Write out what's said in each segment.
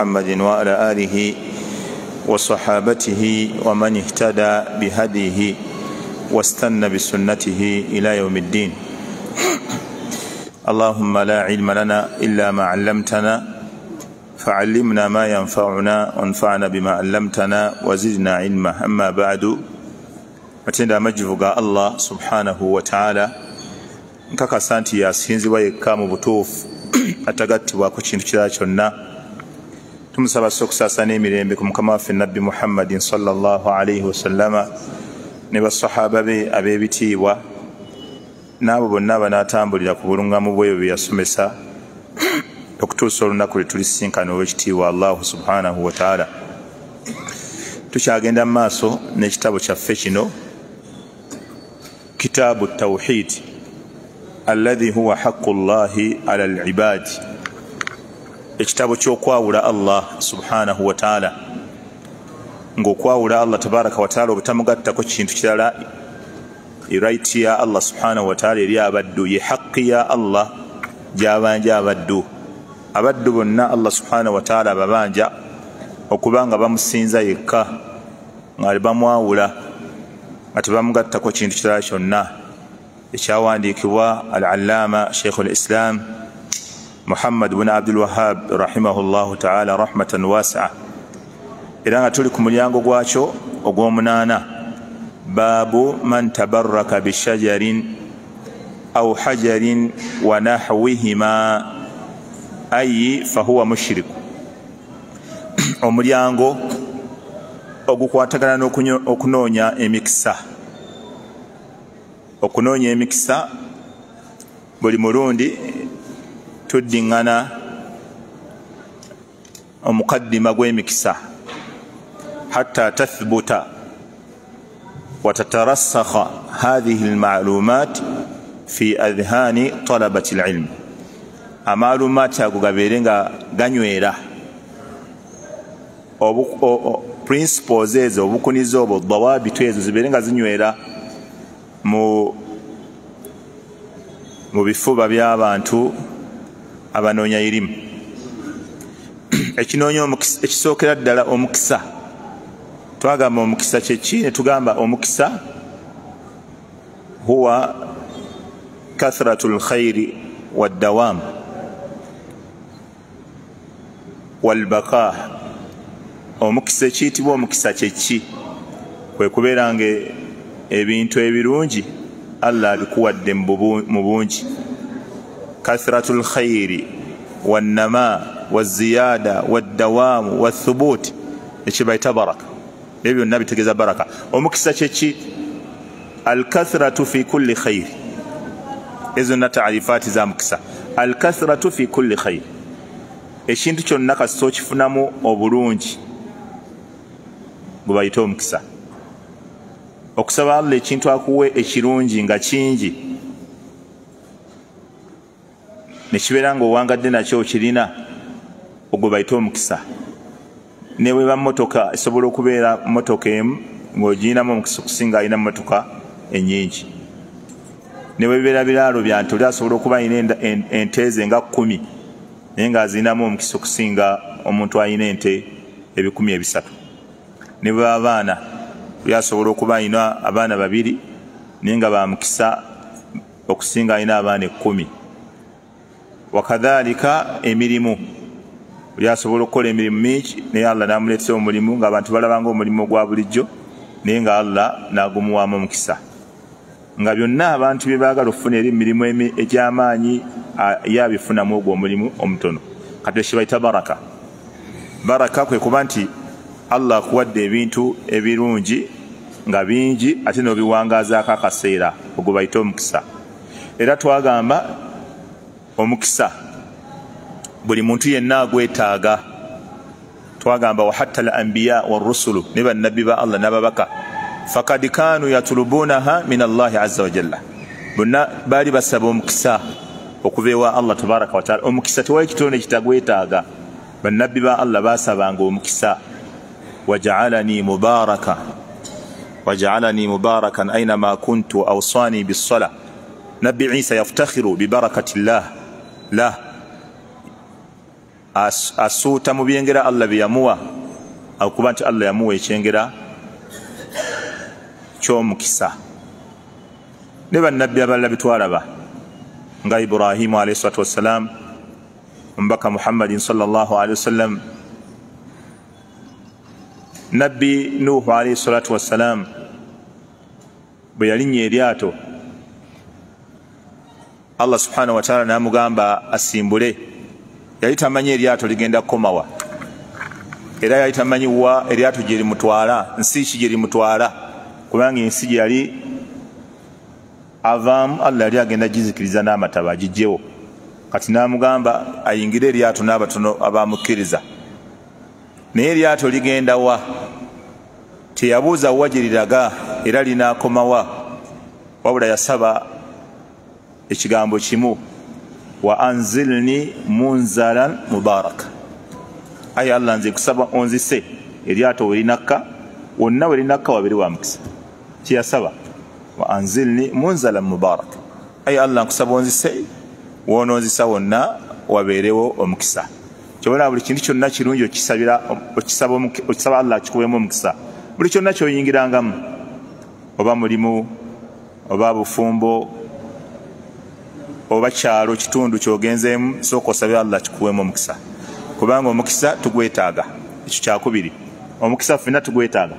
محمد وعلى آله وصحابته ومن اهتدى بهديه واستنى بسنته إلى يوم الدين اللهم لا علم لنا إلا ما علمتنا فعلمنا ما ينفعنا وانفعنا بما علمتنا وزدنا علما أما بعد atenda amajjuvu ga allah subhanahu wataala nkakasa nti yasinzibwa yekka mu butuufu atagattibwako kintu kirala kyonna tumusaba so okusaasana emirembe ku mukama waffe nabbi muhammadin salllah alaihi wasallama ne basahaba be ab'ebitiibwa n'abo bonna banaatambulira ku bulungamu bweyo bye yasomesa okutuusa olunaku lwe tulisinkana ow'ekitiibwa allahu subhanahu wataala tukyagenda mu maaso n'ekitabo kyaffe kino kitaabu tawhid alladhi huwa haqu llahi ala libaadi ekitabo kyokwawula allah subhanahu wataala ngaokwawula allah tabaraka wataala obutamugattako kintu kirala iraiti ya allah subhanahu wataala eri abaddu ye haqi ya allah gyabanja abaddu. Abaddu bonna allah subhanahu wataala ababanja okuba nga bamusinza yekka nga bamwawula nga tebamugattako kintu kirala kyonna. Ekyawandiikibwa al allama sheikhu lislam muhammad bun abdulwahab rahimahullahu taala rahmatan wasia. Era nga tuli ku mulyango gwakyo ogw'omunaana. Baabu man tabaraka bishajarin au hajarin wa nahwihima ayi fahuwa mushiriku omulyango ogukwatagana n'okunoonya emikisa. Okunoonya emikisa buli mulundi tuddiŋŋana omukaddima gw'emikisa hatta tathbuta watatarasakha hathihi lmalumat fi adhani talabati lilmi amalumaati ago gabeere nga ganywera. Principles ezo obukuniza obwo dawabitu ezo zibeere nga zinywera mu bifuba by'abantu abanoonya irimu. Ekinoonya ekisookera ddala omukisa. Twagamba omukisa kyeki ne tugamba omukisa huwa kathratu lkhairi waddawam walbaka omukisa ekiyitibwa omukisa kyeki kwe kubeera nga ebintu ebirungi allah abikuwadde mu bungi kathratu lkhairi wannama waziyada waddawaamu wathubuuti ekibaita baraka. Ebyo byonna bitegeeza baraka. Omukisa kyeki alkathratu fi kulli khairi ezo zonna tarifaati za mukisa. Alkathratu fi kulli khairi ekintu kyonna kasita okifunamu obulungi. Gwe bayite omukisa. Okusaba allah ekintu akuwe ekirungi nga kingi nekibeera nga owangadde nakyo okirina ogwe bayite omukisa. Neweba motoka esobola okubeera motoka emu ngaogirinamu omukisa okusinga alina motoka enyingi newebibeera biraalo byanti oli asobola okuba alina ente ze nga kumi naye nga azirinamu omukisa okusinga omuntu alina ente ebikumi ebisatu. Ne bwe abaana oli asobola okuba alina abaana babiri naye nga bamukisa okusinga alina abaana ekkumi wakadhalika emirimu. Oli asobola okukola emirimu mingi naye allah namuletera omulimu ngaabantu balabanga omulimu ogwa bulijjo naye nga allah nagumuwamu omukisa. Nga byonna abantu byebaagala okufuna eri mirimu egyamaanyi ye abifunamu ogwo omulimu omutono. Kati ekibaita baraka. Baraka kwe kuba nti allah akuwadde ebintu ebirungi nga bingi ate nobiwangazaako akaseera ogwe baite omukisa. Era twagamba omukisa buli muntu yenna agwetaaga twagamba wahatta al ambiya warusulu ne bannabbi ba allah n'ababaka fakad kanu yatulubunaha min allahi aza wajalla bonna baali basaba omukisa okuva ewa allah tabaraka wataala omukisa tewali kitonde kitagwetaaga bannabbi ba allah basabanga omukisa wajaalani mubaraka wajaalani mubarakan ainama kuntu ausani bisala nabbi isa yaftakhiru bibarakati llah lah asuuta mu byengera allah bye yamuwa akuba nti allah yamuwa ekyengera kyomukisa ne bannabbi abalala bitwalaba nga ibrahimu alaihi salatu wassalam omubaka muhammadin salllahalihi wasallam nabbi nuhu alaihi salatu wassalam bwe yalinnya eryato allah subhanahu wataala namugamba asimbule. Yali tamanyi eryato ligenda kukomawa. Era yali tamanyi wa eryato gyerimutwala nsi ki gyerimutwala kubanga ensi gyeyali avaamu allah yali agenda gizikiriza n'amataba agijjewo kati namugamba ayingire eryato n'abatono abamukkiriza naye eryato ligenda wa? Teyabuuza wa gye liraga era linaakomawa. Wabula yasaba ekigambo kimu wa anzilni munzalan mubaraka aye allah nze kusaba onzise eryato welinakka wonna welinakka wabere wa mukisa. Kyeyasaba wa anzilni munzalan mubaraka aye allah nkusaba onzise wononzisa wonna wabeerewo omukisa. Kyobona buli kintu kyonna kirungi okisaba allah kikuwemu omukisa. Buli kyonna kyoyingirangamu oba mulimu oba bufumbo oba kyalo kitundu kyogenzeemu sooka osabe allah kikuwemu omukisa. Kubanga omukisa tugwetaaga. Ekyo kyakubiri omukisa fena tugwetaaga.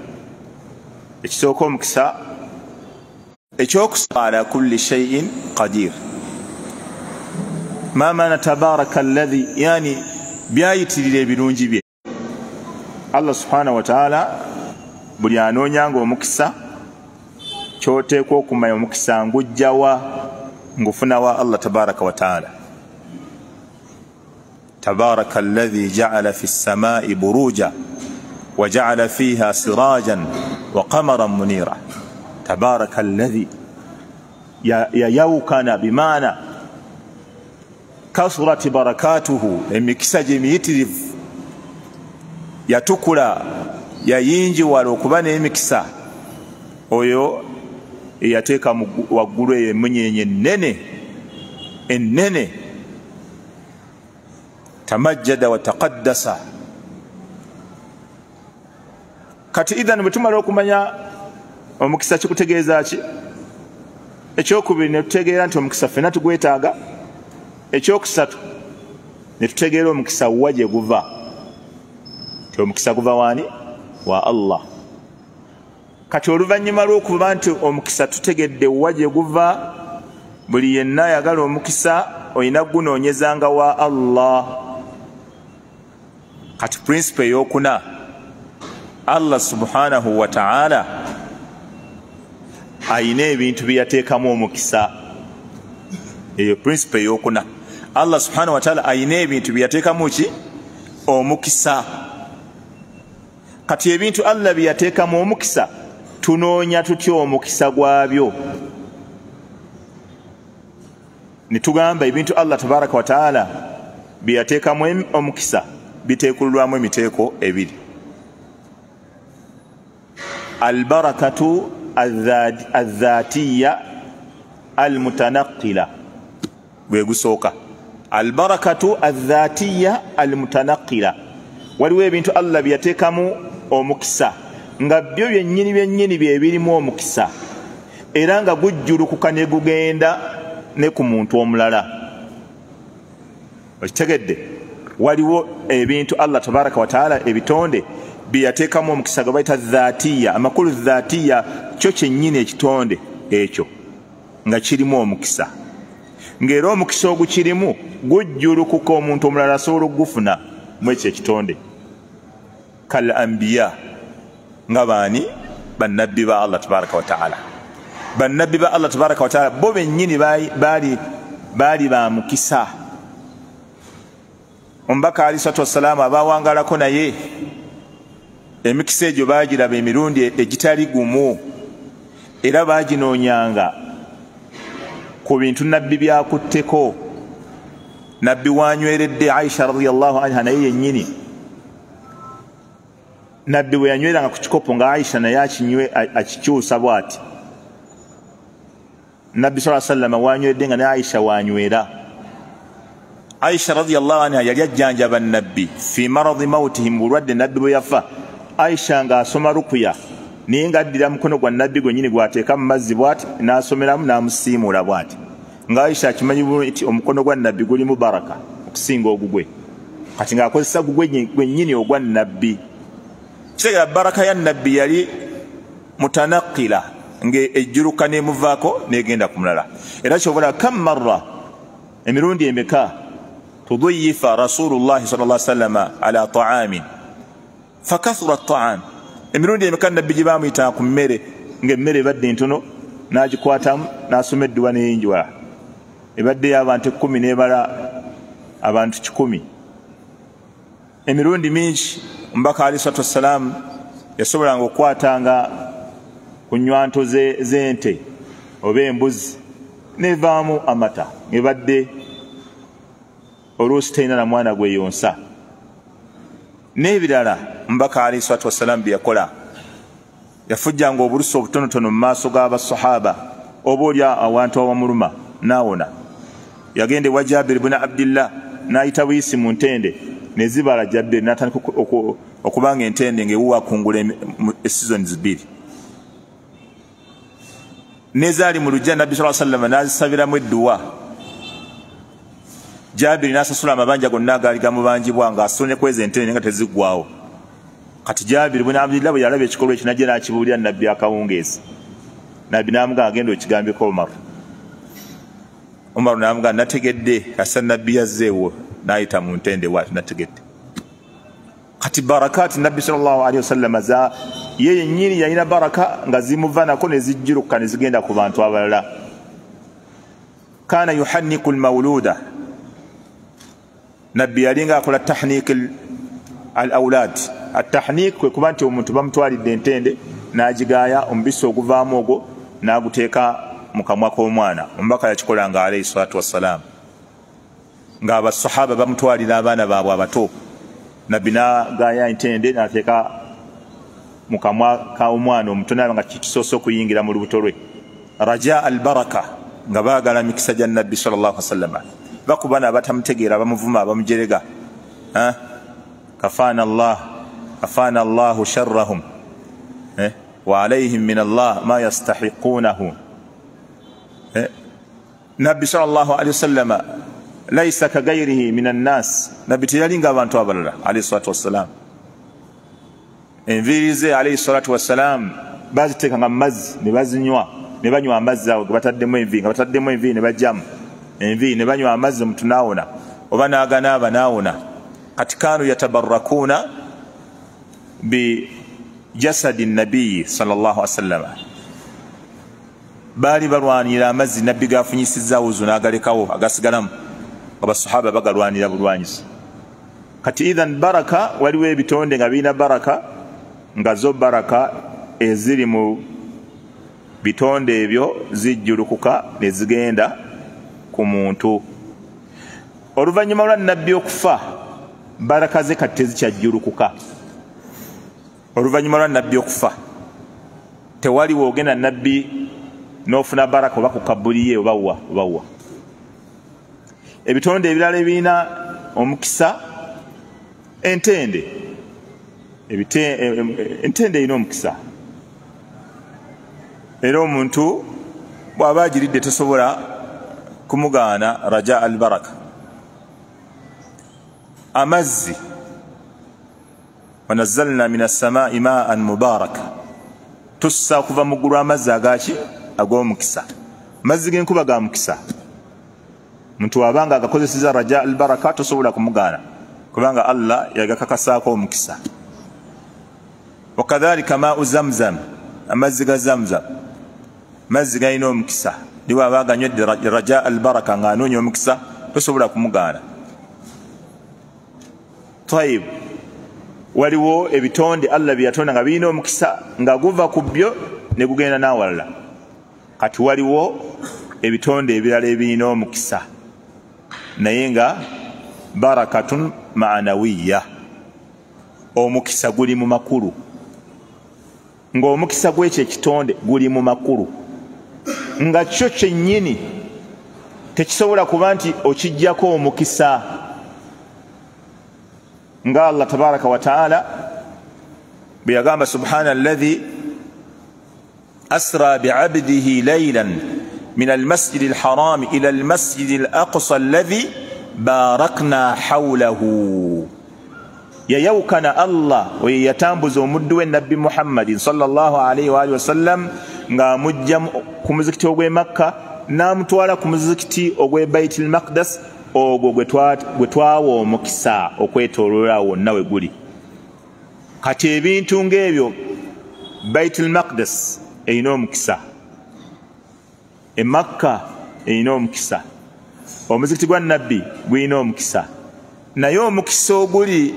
Ekisooka omukisa ekyokusaba ala kulli shaiin qadir. Mamana tabaraka allahi yani byayitirira ebirungi bye. Allah subhanahu wataala buli anoonyanga omukisa kyoteekwa okumanya omukisa ngujjawa ngufunawa allah tabaraka wataala tabaraka allahi jaala fi lsamai buruja wajaala fiha sirajan wa qamaran munira. Tabaraka allahi yayawukana bimaana kasurat barakatuhu emikisa gyemiyitirivu yatukula yayinjiwala okuba n'emikisa. Oyo eyateeka waggulu eyo emunyenye ennene ennene. Tamajjada wataqaddasa kati idhan bwe tumala okumanya omukisa kikutegeeza ki? Ekyokubiri ne tutegeera nti omukisa ffena tugwetaaga ekyokusatu ne tutegeera omukisa wa gye guva. Ti omukisa guva waani? Wa allah kati oluvannyuma lw'okuba nti omukisa tutegedde wa gye guva buli yenna ayagala omukisa olina gunoonyezanga wa allah. Kati prinsipe eyokuna allah subhanahu wataala ayina ebintu byeyateekamu omukisa. Eyo prinsipe eyokuna allah subhanahu wataala ayina ebintu byeyateekamu ki? Omukisa. Kati ebintu allah byeyateekamu omukisa tunoonya tutya omukisa gwabyo? Netugamba ebintu allah tabaraka wataala byeyateekamu omukisa biteekululwamu emiteeko ebiri. Albarakatu adhatiya almutanaqila gwe gusooka. Albarakatu adhatiya almutanaqila waliwo ebintu allah byeyateekamu omukisa nga byo byennyini byennyini byebirimu omukisa. Era nga gujjulukuka ne gugenda ne ku muntu omulala. Okitegedde? Waliwo ebintu allah tabaraka wataala ebitonde byeyateekamu omukisa ga baita dhatiya amakulu dhatiya kyo kyennyini ekitonde ekyo nga kirimu omukisa. Ng'era omukisa ogukirimu gujjulukuka omuntu omulala asobola okugufuna mu ekyo ekitonde. Kal ambiya nga baani? Bannabbi ba allah tabaraka wataala bannabbi ba allah tabaraka wataala bo bennyini baali ba mukisa. Omubaka ali salatu wassalaamu abawangalako naye. Emikisa egyo bagiraba emirundi egitali gumu. Era baginoonyanga ku bintu nabbi byakutteko. Nabbi wanyweredde aisha radiallahu anha naye yennyini nabbi bwe yanyweranga ku kikopo nga aisha naye akikyusa bwati. Nabbi saa sallama wanyweredde nga ne aisha wanywera. Aisha radiallahu anha yali ajjanjaba nabbi fi maradi mautihi mu bulwadde nabbi bwe yafa. Aisha ng'asoma rukuya naye ng'addira mukono gwa nabbi gwennyini gwateeka mu mazzi bw'ati n'asomeramu n'amusiimuula bw'ati. Nga aisha akimanyi bulungi nti omukono gwa nabbi gulimu baraka okusinga ogugwe. Kati ng'akozesa gugwe gwennyini ogwa nabbi kitegera baraka ya nabbi yali mutanakila ngaejjuluka nemuvaako negenda ku mulala. Era kyobula kam marra? Emirundi emeka? Tudayifa rasulullahi sal salama ala taamin? Fakathura taam. Emirundi emeka nabbi gye bamuyitanga ku mmere ngaemmere ebadde ntono nagikwatamu nasoma edduwa neyinjwa ebaddeyo abantu ekumi nebala abantu kikumi. Emirundi mingi omubaka ali salatu wassalaamu yasobolanga okukwatanga ku nywanto z'ente oba embuzi nevaamu amata ebadde oluusi talina na mwana gwe yonsa. N'ebirala omubaka ali salatu wassalaamu bye yakola yafujjanga obulusi obutonotono mu maaso g'abasahaba oba oli awantu awamuluma naawona yagenda ewa jabiri buna abdillah n'ayita buyisi mu ntende nezibala jabiri natandika okubanga entende ngaewuwa kungula esizoni zibiri nezaali mu lujja nabbi saa sallama nazisabiramu edduwa. Jabiri nasasula amabanja gonna agaali gamubanjibwa ngaasonye kweza entende nga teziggwawo kati jabiri bwe abdillah bwe yalaba ekikolwa ekyo najje nakibuulira nabbi akawungeezi. Nabbi namugaa agenda okigambeko omaru omaru namugaa nategedde asa nabbi yazzeewo nayita mu ntende waati nategedde kati barakati nabbi salllahalihi wasallama za ye yenyini yalina baraka nga zimuvanako nezijjuruka nezigenda ku bantu abalala. Kana yuhanniku lmauluda nabbi yalinga akola tahnik al aulad atahnik kwe kuba nti omuntu bamutwalidde entende nagigaya omubisi oguvaamu ogwo naguteeka mu kamwa k'omwana. Omubaka yakikolanga alaihi salatu wassalaamu ngaabasahaba bamutwalira abaana baabwe abato nabbi nagaya entende nateeka mu kamwa kaomwana omuto naba nga kikisoose okuyingira mu lubuto lwe raja al baraka nga baagala mikisa gya nabbi salllah wasallama bakuba nabatamutegeera bamuvuma abamujerega kafana llah kafana llahu sharrahum eh? waalaihim min allah ma yastahiqunahu eh? nabbi salllah alihi wasallama laisa kagairihi min annas nabbi teyalinga abantu abalala alaihi salatu wassalam. Enviiri ze alaihi salatu wassalam baziteekanga mumazzi ne bazinywa ne banywa amazzi ago gebataddemu enviiri nga bataddemu enviiri ne bajjamu enviiri ne banywa amazzi omuntu naawona oba naganaaba naawona kati kanu yatabarakuna bijasadi nabiyi salllah wasallama baali balwanira amazzi nabbi gafunyisizaawo zo nagalekawo agasigalamu abasahaba bagalwanira bulwanyisa. Kati ithan baraka waliwo ebitonde nga birina baraka nga zo baraka eziri mu bitonde ebyo zijjulukuka nezigenda ku muntu. Oluvannyuma lwa nabbi okufa baraka ze kati tezikyajjulukuka oluvannyuma lwa nabbi okufa tewaliwo ogenda nabbi n'ofuna baraka oba ku kabuliye obawa obawa ebitonde ebirala ebirina omukisa entende entende erina omukisa. Era omuntu bw'aba agiridde tosobola kumugaana raja al baraka. Amazzi wanazalna min assamai maan mubaraka tussa okuva mu ggulu amazzi agaki ag'omukisa. Amazzi g'enkuba ga mukisa muntu wabanga agakozeseza raja al baraka tosobola kumugaana. Kubanga allah yagakakasaako omukisa. Wakadhalika mau zamzam amazzi ga zamzam. Mazzi galina omukisa. Niwaba aganywedde raja al baraka ng'anoonya omukisa tosobola kumugaana. Taibu waliwo ebitonde allah byeyatonda nga birina omukisa nga guva ku byo ne gugenda n'awalala. Kati waliwo ebitonde ebirala ebirina omukisa naye nga barakatun manawiya omukisa guli mu makulu. Ng'omukisa gwekyo ekitonde guli mu makulu. Nga kyo kyennyini tekisobola kuba nti okijjako omukisa. Nga allah tabaraka wataala bwe yagamba subhana allahi asra biabdihi lailan min almasjidi alharami ila almasjidi alaqsa allahi barakna haulahu yayawukana allah oyo yatambuza omuddu we nabbi muhammadin salllahalaihi waalihi wasallam ng'amujja ku muzikiti ogw'e makka n'amutwala ku muzikiti ogw'e baiti l makdas ogwo gwe twawa omukisa okwetooloola wonna we guli kati ebintu ng'ebyo baiti l makdas erina omukisa emakka erina omukisa. Omuzikiti gwa nabbi gulina omukisa. Naye omukisa oguli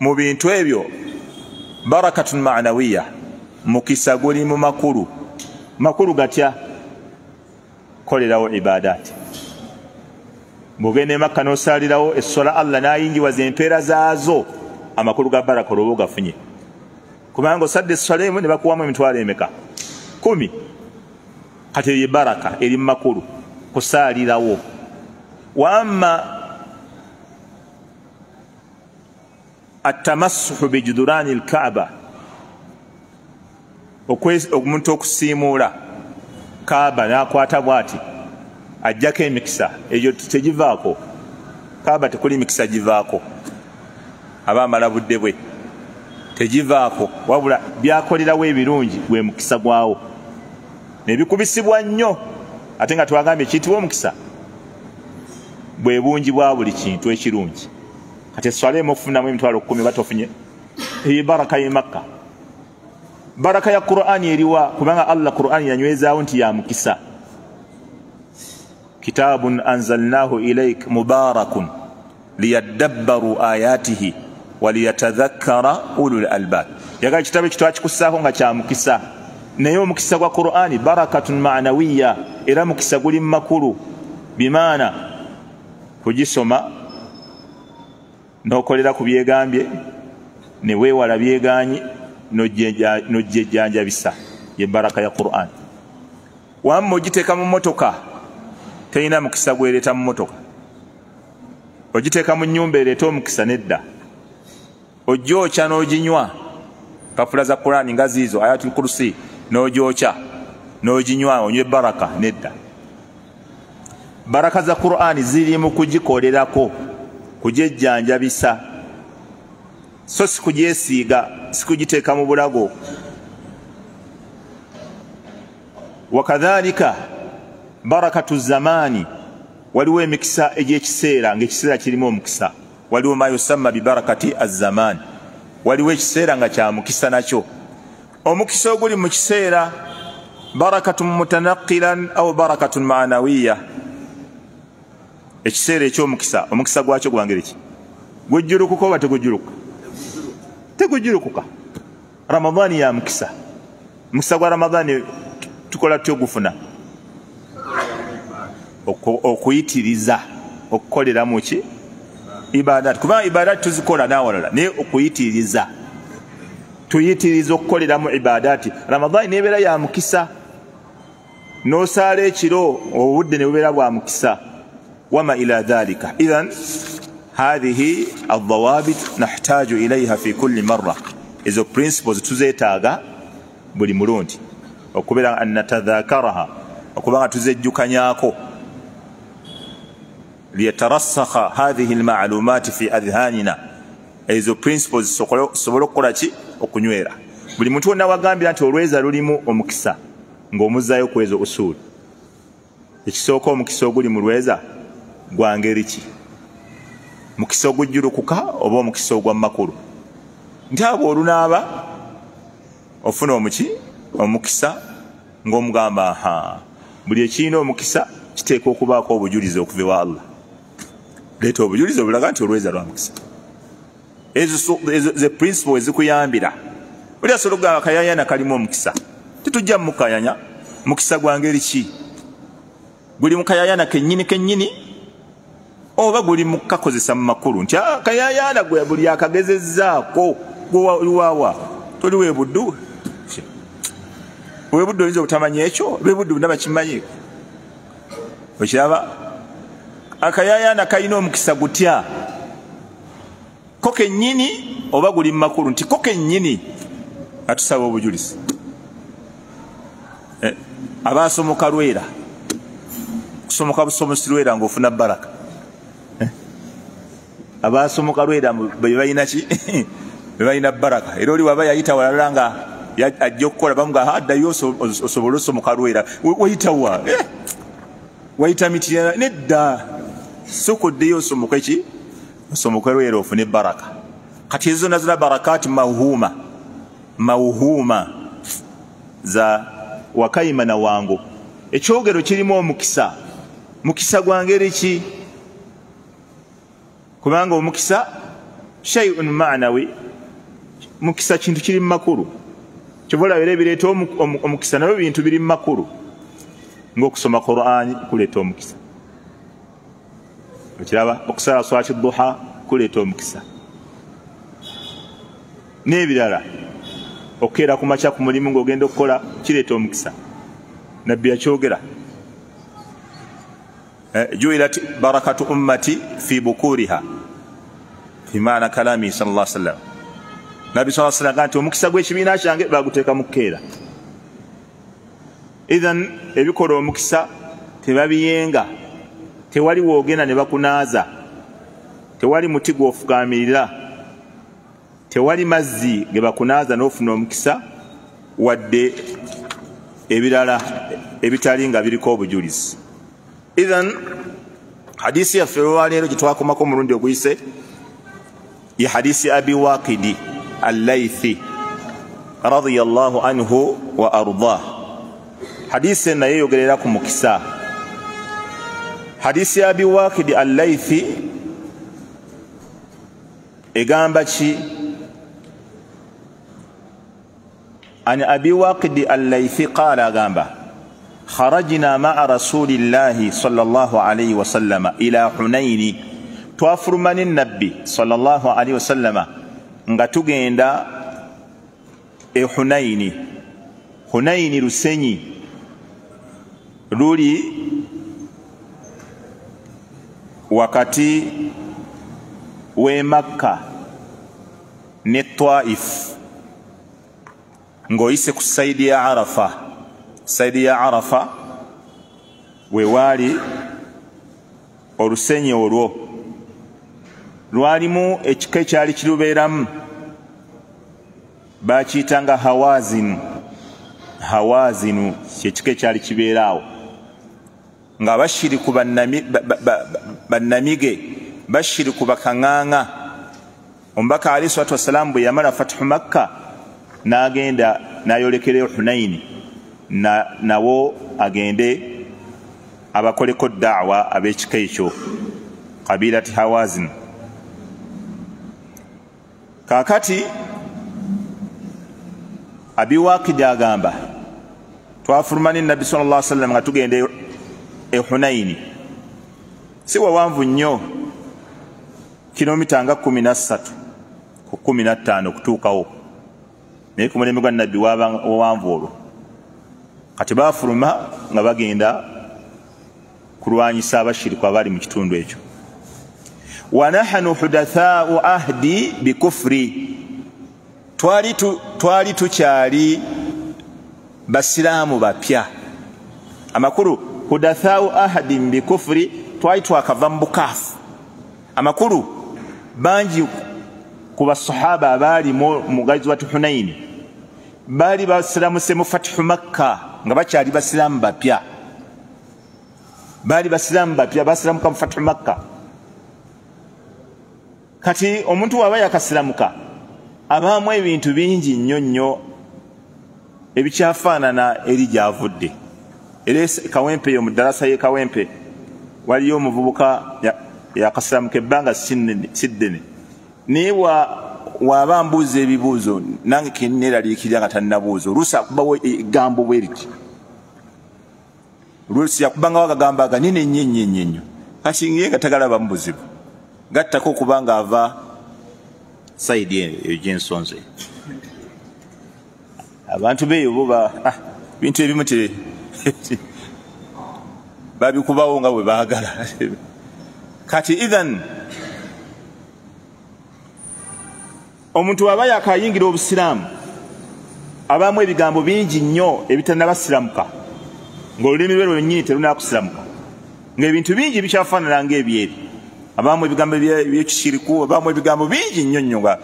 mu bintu ebyo barakatun manawiya. Mukisa guli mu makulu. Makulu gatya? Kolerawo ibadaati bwogenda emakka nosalirawo essola allah nayingiwaza empeera zaazo amakulu ga baraka olwoba ogafunye. Kubanga osadde essola emu ne bakuwamu emitwalo emeka? Kumi kati eyo baraka eri mu makulu kusaalirawo. Wamma atamassuhu bijudurani lkaaba omuntu okusiimuula kaaba nakwata bwati ajjako emikisa egyo tegivaako. Kaaba tekuli mikisa givaako. Aba amala budde bwe tegivaako. Wabula byakolerawo ebirungi gwe mukisa gwawo nebikubisibwa nnyo. Ate nga twagambye kiyitibwa omukisa bwe bungi bwa buli kintu ekirungi. Kati eswalemu okufunamu emitwalo kumi batofunye eyo baraka yemakka baraka ya qurani eriwa kubanga allah qurani yanywezaawo nti ya mukisa. Kitabun anzalnahu ilaik mubarakun liyadabbaru ayatihi waliyatadhakkara ulu lalbab yagala kitabo ekyo twakikusaako nga kyamukisa naye omukisa gwa qurani barakatun manawiya era mukisa guli mumakulu bimaana kugisoma nokolera ku byegambye neweewala byeganyi nojjejjanjabisa yebaraka ya quran. Wamma ogiteeka mu motoka terina mukisa gwereeta mu motoka ogiteeka mu nyumba ereeta omukisa nedda. Ogyokya n'oginywa. Papula za qurani nga ziizo ayatul kurusi n'ogyokya n'oginywa onywa ebaraka nedda. Baraka za qurani ziri mu kugikolerako kujejjanjabisa. So si kugyesiiga si kugiteeka mu bulago. Wakadhalika barakatu zamaani waliwo emikisa egy'ekiseera ngaekiseera kirimu omukisa. Waliwo ma yusamma bibarakati azamaani waliwo ekiseera nga kya mukisa nakyo omukisa oguli mu kiseera barakatun mutanakiran au barakatun manawiya ekiseera ekyomukisa omukisa gwakyo gwangeri ki gujjulukuka oba tegujjulukuka? Tegujjulukuka. Ramadaani ya mukisa. Mukisa gwa ramadaani tukola tutya ogufuna? Okuyitiriza okukolera muki ibadaati kubanga ibadaati tuzikola nawalala naye okuyitiriza tuyitiriza okukoleramu ibadaati ramadaani nebeera ya mukisa. Nosaala ekiro obudde nebubeera bwa mukisa. Wama ila dhalika. Idhan hathihi aldawabit nahtaju ilaiha fi kulli marra. Ezo principles tuzetaaga buli mulundi. Okubeera an natadhakaraha okuba nga tuzejjukanyako. Liyatarasakha hathihi lmalumaati fi adhanina. Ezo principles sobole okukola ki okunywera. Buli muntu wonna wagambira nti olweza lulimu omukisa ng'omuzzayo ku ezo usuuli ekisooka omukisa oguli mu lweza gwangeri ki? Mukisa ogujjulukuka oba omukisa ogwa makulu? Nti abo olunaaba ofuna omuki? Omukisa ngaomugamba aha buli ekirina omukisa kiteeka okubaako obujulizi okuva ewa allah. Leeta obujulizi obulaga nti olweza lwa mukisa ezo principle ezikuyambira. Oli asobola okugamba kayayana kalimu omukisa. Titujja mumukayanya mukisa gwa ngeri ki? Guli mukayayana kenyini kenyini oba guli mukakozesa mu makulu? Nti kayayana gwe buli akagezezaako. Gwewawa toli webuddu webuddu oyinza obutamanya ekyo? Lwebuddu ndaba kimanyi. Okiraba? Akayayana kalina omukisa gutya ko kennyini oba guli mumakulu nti ko kennyini atusaba obujulizi eh, abasomoka lwera. Kusomoka busomosi lwera ngaofuna baraka. Eh, abasomoka lwera bebalinaki bebalina baraka. Era oli waba yayita walala nga ajja okukola bamuga addayo osobole osomoka lwera. Wayitawa eh, wayita mitirana nedda. Sokoddeyo osomoka eki osomoka lwera ofune baraka. Kati ezo nazira barakati mauhuma mauhuma za wakaima na wangu ekyogero kirimu omukisa. Mukisa gwa ngeri ki? Kubanga omukisa shaiun manawi. Mukisa kintu kiri mumakulu kyobaolabera ebireeta omukisa nabyo bintu biri mumakulu ngaokusoma qurani kuleeta omukisa okiraba okusala swaki duha kuleeta omukisa. N'ebirala okukeera ku makya ku mulimu ngaogenda okukola kireeta omukisa. Nabbi yakyogera. Eh, juilat barakatu ummati fi bukuriha fimaana kalami sal sallam nabbi sa salam nti omukisa gw'ekibiina kyange baguteeka mu kukeera ithan ebikola omukisa tebabiyenga tewali woogenda ne bakunaaza. Tewali muti gwofukamirira tewali mazzi ge bakunaaza n'ofuna omukisa wadde ebirala ebitali nga biriko obujulizi. Ithan hadisi yaffe olwaleero gyetwakomako omulundi oguyise ye hadisi abi waqidi allaithi radiallahu anhu wa ardah hadisi naye eyogerera ku mukisa hadisi ya abi waqidi allaithi egamba ki an abi waqidi allaithi qala agamba kharajna maa rasulillahi salllahalaihi wasallama ila hunaini twafuluma nenabbi salllahalaihi wasallama nga tugenda e hunaini hunaini lusenyi luli wakati we makka ne taifu ng'oyise ku saidi ya arafa. Saidi ya arafa wewaali olusenyi olwo. Lwalimu ekika ekyali kirubeeramu bakiyitanga hawazinu hawazinu kyekika ekyali kibeeraawo nga bashiriku bannamige bashiriku bakaŋŋaŋa. Omubaka alehi salatu wassalaamu bwe yamala fatihu makka n'agenda n'ayolekera hunaini nawo agende abakoleko daawa ab'ekika ekyo kabilati hawazin. Kaakati abiwakidi agamba twafuluma nenabbi sal llah sallam nga tugenda e hunaini. Si wawanvu nnyo. Kilomita nga 13 ku 15 okutuukawo. Naye ku mulembe gwa nabbi wawanvu olwo. Kati bafuluma nga bagenda kulwanyisa abashiriku abali mu kitundu ekyo. Wanahanu hudathau ahdi bikufuri twali tukyali basiraamu bapya. Amakulu hudathau ahadin bikufuri twali twakava mu bukaafu. Amakulu bangi ku basahaba abaali mugazi wati hunaini baali basiramuse mu fatihu makka nga bakyali basiraamu bapya. Baali basiraamu bapya basiramuka mu fatihu makka. Kati omuntu waaba yakasiramuka abaamu ebintu bingi nnyo nnyo ebikyafaanana eri gyavudde era kawempe eyo mu ddalasa ye kawempe. Waliyo omuvubuka yakasiramuka ebbanga siddene. Naye waaba mbuuza ebibuuzo nange keneraliikirira nga tannabuuza oluusi akubawo egambo bwe riti oluusi yakubangawo agagamba aganene nnyo ennyo ennyo ennyo kati ngiye nga tagalaba mu buzibu gattako okuba nga ava saidi eyo gyensonze. Abantu beeyo boba bintu ebimu babikubawo nga bwe baagala. Kati ithan omuntu aba yakayingira obusiraamu abamu ebigambo bingi nnyo ebitanabasiramuka ngaolulimi lwe lwennyini terunakusiramuka ngaebintu bingi bikyafaanana ngaebyeri abamu ebigambo byekishiriku abamu ebigambo bingi nnyo nnyo nga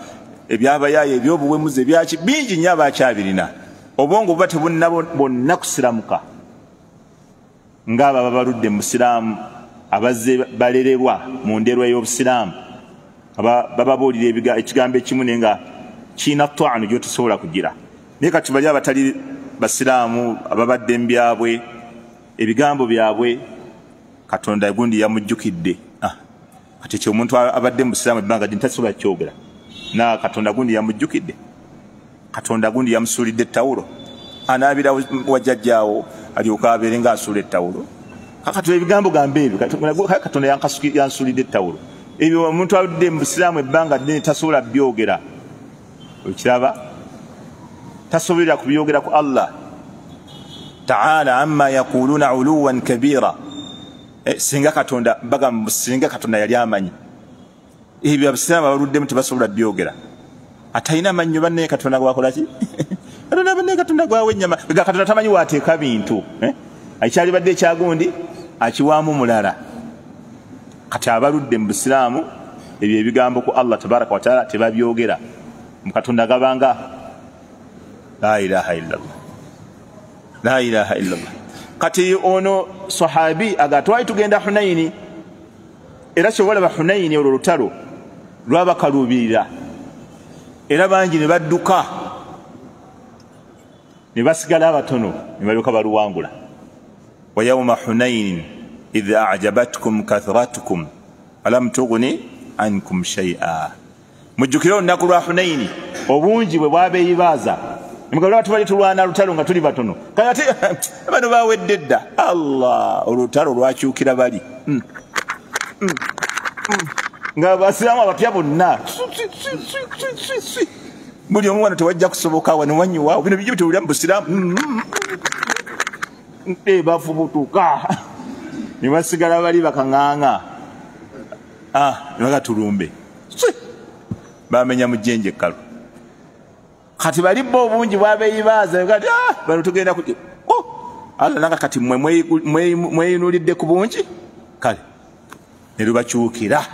ebyabayayo ebyobuwemuzi ebyaki bingi nnyo abakyabirina. Obwongo buba tebunna bonna kusiramuka ngaabo ababaludde mu busiraamu abazze balererwa mu nderwa y'obusiraamu bababuulira ekigambo ekimu naye nga kiina twanu gyotusobola kugira. Naye kati bali abatali basiraamu ababadde mu byabwe ebigambo byabwe katonda gundi yamujjukidde. Ah, kati ekyo omuntu abadde mu busiraamu ebbanga ddi ntasobola kyogera na katonda gundi yamujjukidde. Katonda gundi yamusuulidde ettawulo anaabira wajjajjaawo alyoka abeere ngaasuula ettawulo kakatula ebigambo gambe ebyo katonda yansuulidde ettawulo ebyo omuntu aludde mu busiraamu ebbanga ddene tasobola byogera okiraba? Tasobolera kubyogera ku allah. Taala ama yaquluuna uluwan kabira. Eh, singa katonda bagambo singa katonda yali amanyi. Ebyo abusiraamu abaluddemu tebasobola byogera atalina mannyo bannaye katonda gwakolaki katonda bannaye katonda gwawe enyama ga katonda tamanyi waateeka bintu ekyali badde ekyagundi akiwaamu mulala kati abaludde mu busiraamu ebyo ebigambo ku allah tabaraka wataala tebabyogera. Mukatonda gabanga la ilaha illallah. La ilaha illallah. Kati ono sahabi aga twali tugenda hunaini era kyobalaba hunaini olwo lutalo lwabakalubirira era bangi ne badduka ne basigala abatono ne balyoka baluwangula. Wa yauma hunainin idh ajabatkum kathratukum alam tugni ankum shaia mujjukire olunaku lwa hunaini obungi bwe bwabeeyibaaza. Tubali tulwana lutalo nga tuli batono. Kati bano bawedde dda allah olutalo lwakyukira bali. Mm. Mm. Mm. nga basiramu abatya bonna buli omu wano tewajja kusoboka wano wanyiwaawo bino bijjo bitewulira mu busiramu bafubutuka. Nebasigala bali bakaŋaŋa nebagatulumbe bamenya mujjenje ekkalu kati bali bo obungi bwabeeyibaaza ati bano tugenda kuti alla nanga kati mwe mweyinulidde ku bungi? Kale ne lubakyukira.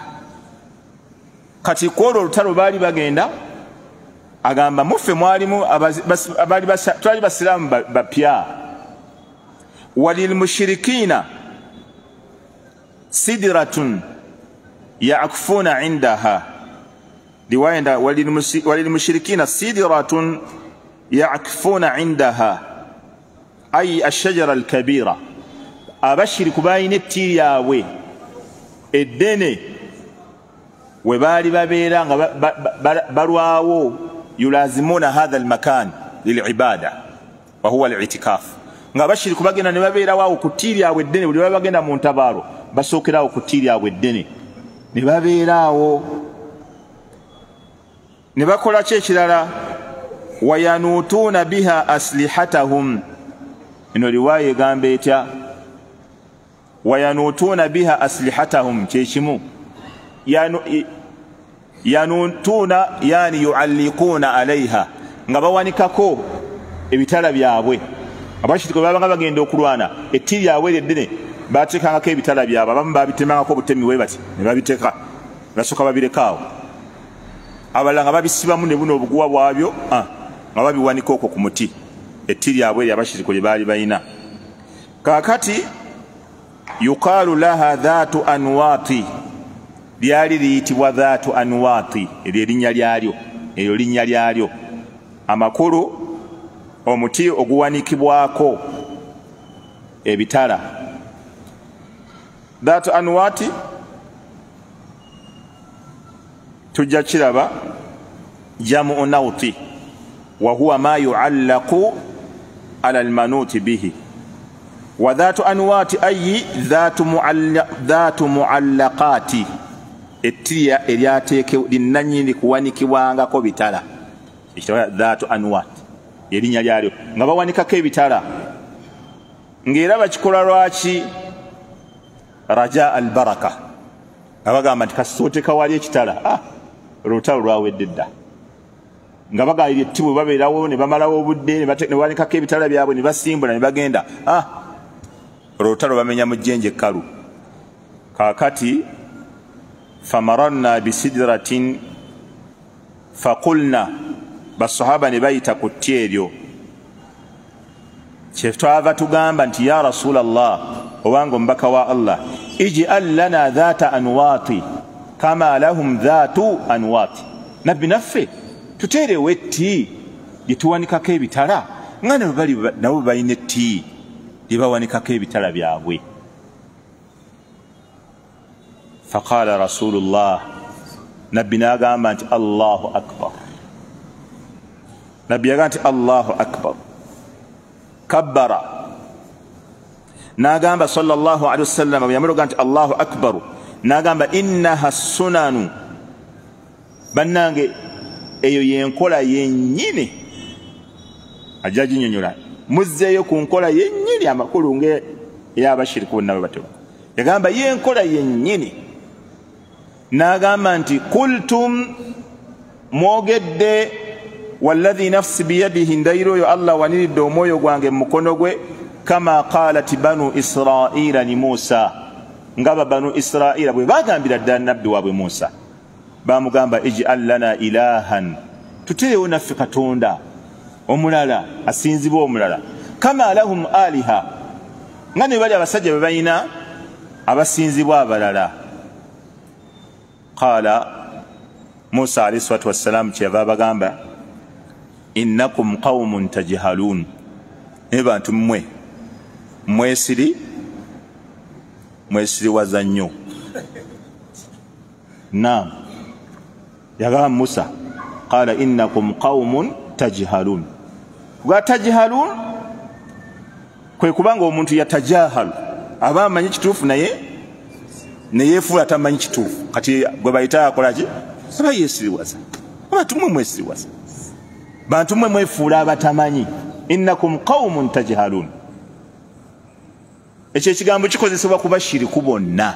Kati kwolwo olutalo baali bagenda agamba muffe mwalimu twali basiraamu bapya. Walilmushirikiina sidiratun yakufuna indaha. Riwayenda walilmushirikina sidiratun yakufuna indaha. Ay ashajara alkabira. Abashiriku balina etti lyabwe eddene we baali babeera nga balwawo yulazimuna hadha almakan lilibada wahuwa litikafu nga bashiri bagenda ne babeerawoawo ku tti lyabwe eddene buli bagenda mu ntabaalo basookerawo ku tti lyabwe eddene. Ne babeeraawo ne bakola ki ekirala? Wayanuutuuna biha aslihatahum. Eno riwaaya egamba etya? Wayanuutuuna biha aslihatahum kyekimu yanuutuuna yani yuallikuuna alaiha nga bawanikako ebitala byabwe. Abashiriko babanga bagenda okulwana etti lyabwe lyeddene batekangako ebitala byabwe. Abamu babitemangako obutemi we bati ne babiteka basooka babirekaawo abalala nga babisibamu ne buno obuguwa bwabyo nga babiwanika okwo ku muti etti lyabwe eri abashiriko lye baali balina kaakati yukaalu laha dhaatu anwaati lyali liyitibwa dhaatu anwaati eryo erinnya lyalyo eryo linnya lyalyo. Amakulu omuti oguwanikibwako ebitala. Dhaatu anwaati tujja kiraba jamu nauti wahuwa ma yuallaqu ala lmanuuti bihi. Wa dhaatu anwaati ayi dhaatu muallaqaati ettirya linanyini kuwanikibwangako bitala. Ekitaba dhaatu anwaati erinnya lyalyo. Nga bawanikako ebitala. Ng'era bakikola lwaki? Raja al baraka nga bagamba nti kasitoteka wali ekitala. Ah, olutalo lwawedde dda. Nga bagayira etti bwe babeerawo ne bamalawo obudde ne banikako ebitala byabwe ne basimbula ne bagenda. Ah, olutalo bamenya mu jjenje ekkalu. Kakati famaranna bisidratin fakulna basahaba ne bayita ku tti eryo kyetwava tugamba nti ya rasula llah obanga omubaka wa allah ijal lana dhata anwaati kama lahum dhatu anwaati nabbi naffe tuteerewo etti lyetuwanikako ebitala nga nabo balina etti lyebawanikako ebitala byabwe faqala rasulu llah nabbi nagamba nti allahu akbar nabbi yagamba nti allahu akbar kabbara nagamba salllah alihi wasallama bweyamuloga nti allahu akbaru nagamba innaha sunanu bannange eyo yenkola yennyini ajja ginyonyola muzzeeyo ku nkola yennyini amakulu ngaeyabashiriku bonna bwe bateba yagamba yenkola yennyini nagamba nti kultum mwogedde wallahi nafsi biyadihi ndayiro oyo allah waniridde omwoyo gwange mumukono gwe kama qalat banu israila ni musa nga ba banu israila bwe bagambira ddala nabbi waabwe musa bamugamba ijal lana ilahan. Tuterewo naffe katonda omulala asinzibwa omulala kama lahum aliha nga ne bali abasajja bwe balina abasinzibwa abalala qala musa alaihi salatu wassalamu kyeyava abagamba innakum qaumun tajhalun. Naye bantu mmwe mwesiri mwesiriwaza nnyo. Nam yagamba musa qala innakum qaumun tajhalun. Gwa tajhalun kwe kubanga omuntu yatajahalu aba amanyi kituufu naye neyefuula tamanyi kituufu. Kati gwe bayita akolaki aba yesiriwaza abantu mwe mwesiriwaza bantu mwe mwefuula abatamanyi. Innakum qaumun tajhalun. Ekyo ekigambo kikozesebwa kubashiriku bonna.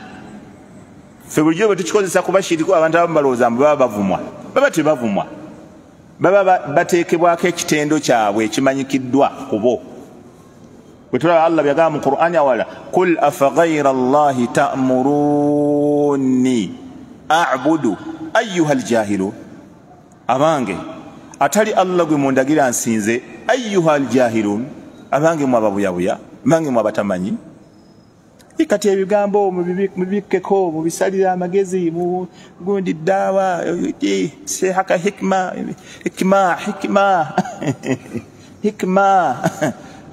Fe bulijjo bwe tukikozesa kubashiriku abantu abamu balowooza mbu baba bavumwa. Baba tebavumwa. Baba bateekebwako ekitendo kyabwe ekimanyikiddwa kubo bwetulaba allah byagamba mu qurani awala kul afaghaira llahi tamuruni abudu ayuha ljahilun abange atali allah gwe mundagira nsinze ayuha ljahilun abange mu ababuyabuya abange mu abatamanyi kati ebigambo mubikkeko mubisalire amagezi gundi ddaawa sehaka hikma hikma hikma hikma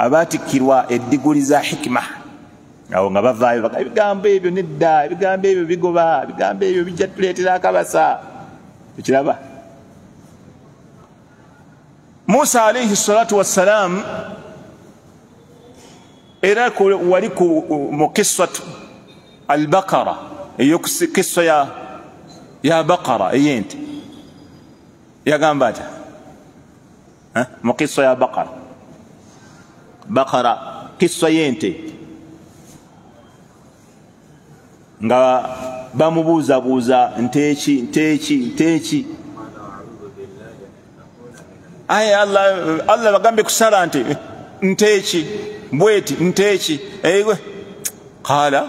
abatikkirwa eddiguli za hikma awo nga bavaayo ebigambo ebyo nedda ebigambo ebyo bigoba ebigambo ebyo bijja tuleetera akabasa. Ekiraba musa alaihi salatu wassalaamu era wali mu kisatu albakara eyo kisa ya, bakara eyente. Yagamba ata mu kisa ya bakara bakara kisa yente. Nga bamubuuzabuuza nteeki nteeki nteeki. Aye allah, allah bagambe kusala nti nteeki bweti nteeki. Ewe qala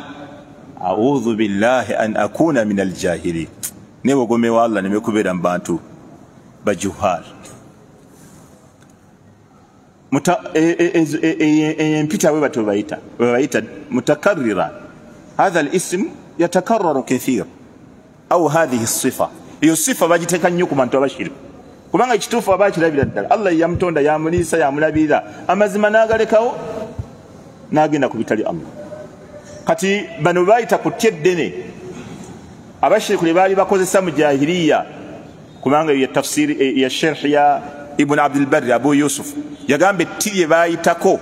audhu billahi an akuna min aljahilin ne bwogomewa allah nemekubeera mu bantu bajuhal empita bwe batyo bayita webayita mutakarira. Hatha lism yatakararu kathir. Au hathihi sifa. Eyo sifa bagiteeka nnyo ku bantu abashiriku kubanga ekituufu aba kirabira ddala allah yamutonda yamuliisa yamulabirira amazima n'agalekawo n'agenda ku bitali allah. Kati bano bayita ku ttya eddene abashiriku lye baali bakozesa mu jahiriya kubanga ya tafsiri ya sherhi ya ibuni abdulbarri abu yusufu yagamba etti lye bayitako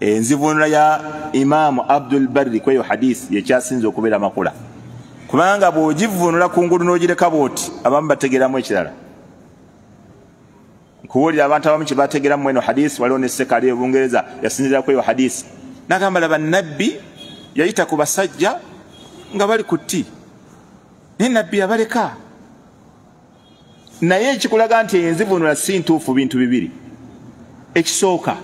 enzivunula ya imamu abdulbarri kweyo hadisi yekyasinza okubeera makula. Kubanga bwogivunula kungulu n'ogireka bwoti abamu bategeramu ekirala. Nkuwulira abantu abamu kyebategeramu eno hadisi waliwo nesekaali ebungereza yasinzira kweyo hadisi nagamba laba nabbi yayita ku basajja nga bali ku tti naye nabbi yabaleka naye ekikulaga nti enzivunula si ntuufu bintu bibiri. Ekisooka.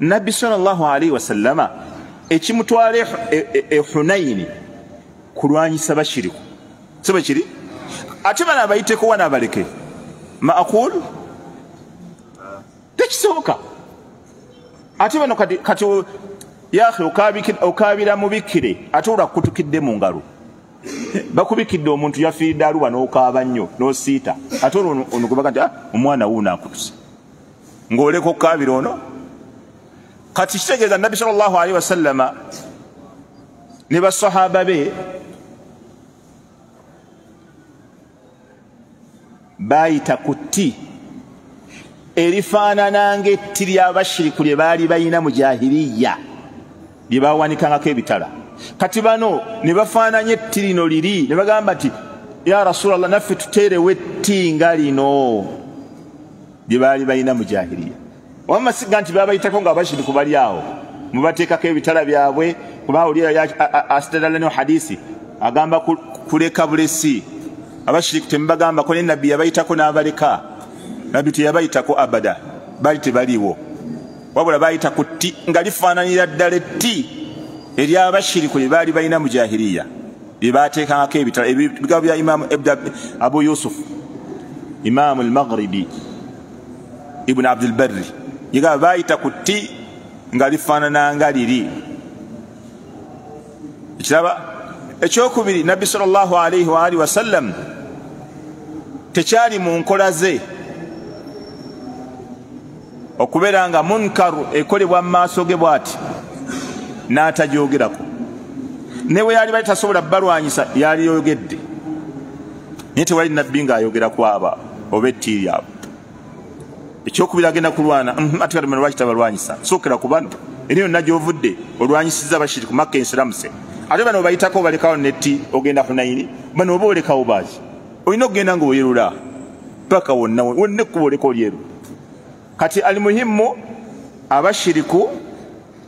Nabbi salllahalaihi wasallama ekimutwala ehunaini e, e, kulwanyisa bashiriku. Sibe kiri? Ate bana abayiteko wana abaleke maakul tekisooka. Ate bano kati yahe okabira mubikire ate olwakutukidde mu ngalo bakubikidde omuntu yafiiridde aluwa n'okaaba nnyo n'osiita. Ate ono gwebaga nti ah, omwana wuuno akutuse ng'oleka okukabira ono. Kati kitegeeza nabbi sal llahu alihi wasallama ne basahaba be bayita ku tti. Erifaanana ngaetti lyabashiriku lye baali balina mu jahiriya lye bawanikangako ebitala kati bano ne bafaananya etti lino liri ne bagamba nti ya rasulllah naffe tuteerewo etti nga lino. Lye baali balina mu jahiriya wamasiga nti babayitako nga abashiriku bali awo mubateekako ebitala byabwe kuba olira astadalano hadisi agamba kuleka bulesi. Abashiriku temubagambako naye nabbi yabayitako n'abaleka. Nabbi teyabayitako abada bali tebaliwo. Wabula bayita ku tti nga lifaananira ddala etti eryabashiriku lye baali balina mu jahiriya lyebateekangako ebitala ebigabo bya imamu abu yusuf imamu almaghribi ibuni abdulbarri yegaba bayita ku tti nga lifaanananga liri. Ekiraba ekyokubiri nabbi sal llah alaihi waalihi wasallam tekyali mu nkola ze okubeera nga munkaru ekolebwa mu maaso ge bw'ati n'atagyogerako ne bwe yali bali tasobola balwanyisa yali yogedde. Naye tewali nabbi ng'ayogera kwaba oba ettiiri abo. Ekyokubiri agenda kulwana mhm, ate katumana lwaki tabalwanyisa sookera ku bano eri yonna gyovudde olwanyisiza bashiri ku makka ensiramuse ate bano obayitako obalekawo netti ogenda hunaini bano oba olekawo baaki olina okugenda nga oyerula paka wonna wonna ekkuba oleka olyeru. Kati alimuhimu abashiriku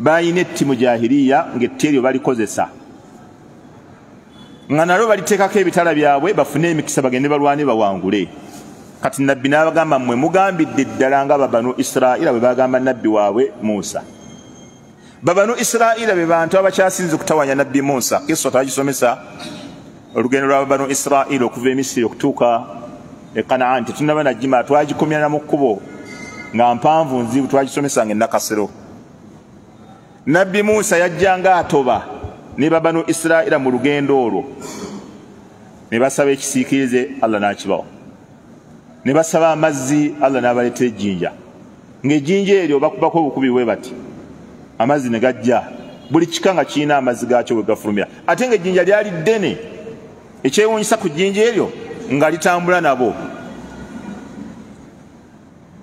balina etti mu jahiriya ngaetti eryo balikozesa nga nalwo baliteekako ebitala byabwe bafune emikisa bagende balwane bawangule. Kati nabbi n'abagamba mmwe mugambidde ddala nga babanu isiraira bwe bagamba nabbi waabwe musa. Babanu isiraira be bantu abakyasinze okutawanya nabbi musa. Kristo tagisomesa olugendo lwa babanu isiraira okuva emisiri okutuuka e kanaan. Tetunaba nagima twagikomyana mu kkubo nga mpanvu nzibu twagisomesanga enakasero nabbi musa yajjanga atoba ne babanu isiraira mu lugendo olwo. Ne basaba ekisiikirize allah n'kibawa ne basaba amazzi allah n'abaleetera ejjinja. Ng'ejjinja eryo bakubako obukubi bwe bati amazzi ne gajja buli kika nga kirina amazzi gaakyo bwe gafulumira. Ate ng'ejjinja lyali ddene ekyewuunyisa ku jjinja eryo nga litambula nabo.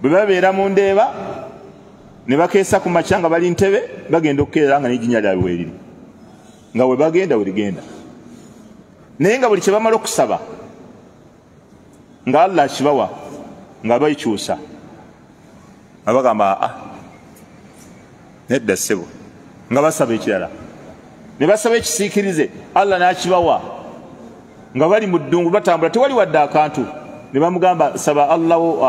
Bwe babeera mu ndeeba ne bakeesa ku makya nga bali ntebe bagenda okukeera nga nejinya lyabwe weriri nga we bagenda werigenda naye nga buli kye bamala okusaba nga allah akibawa nga bayikyusa nga bagamba aa nedda ssebo. Nga basaba ekirala. Ne basaba ekisiikirize allah n'akibawa. Nga bali mu ddungu batambula tewali wadde akantu. Ne bamugamba saba allahwo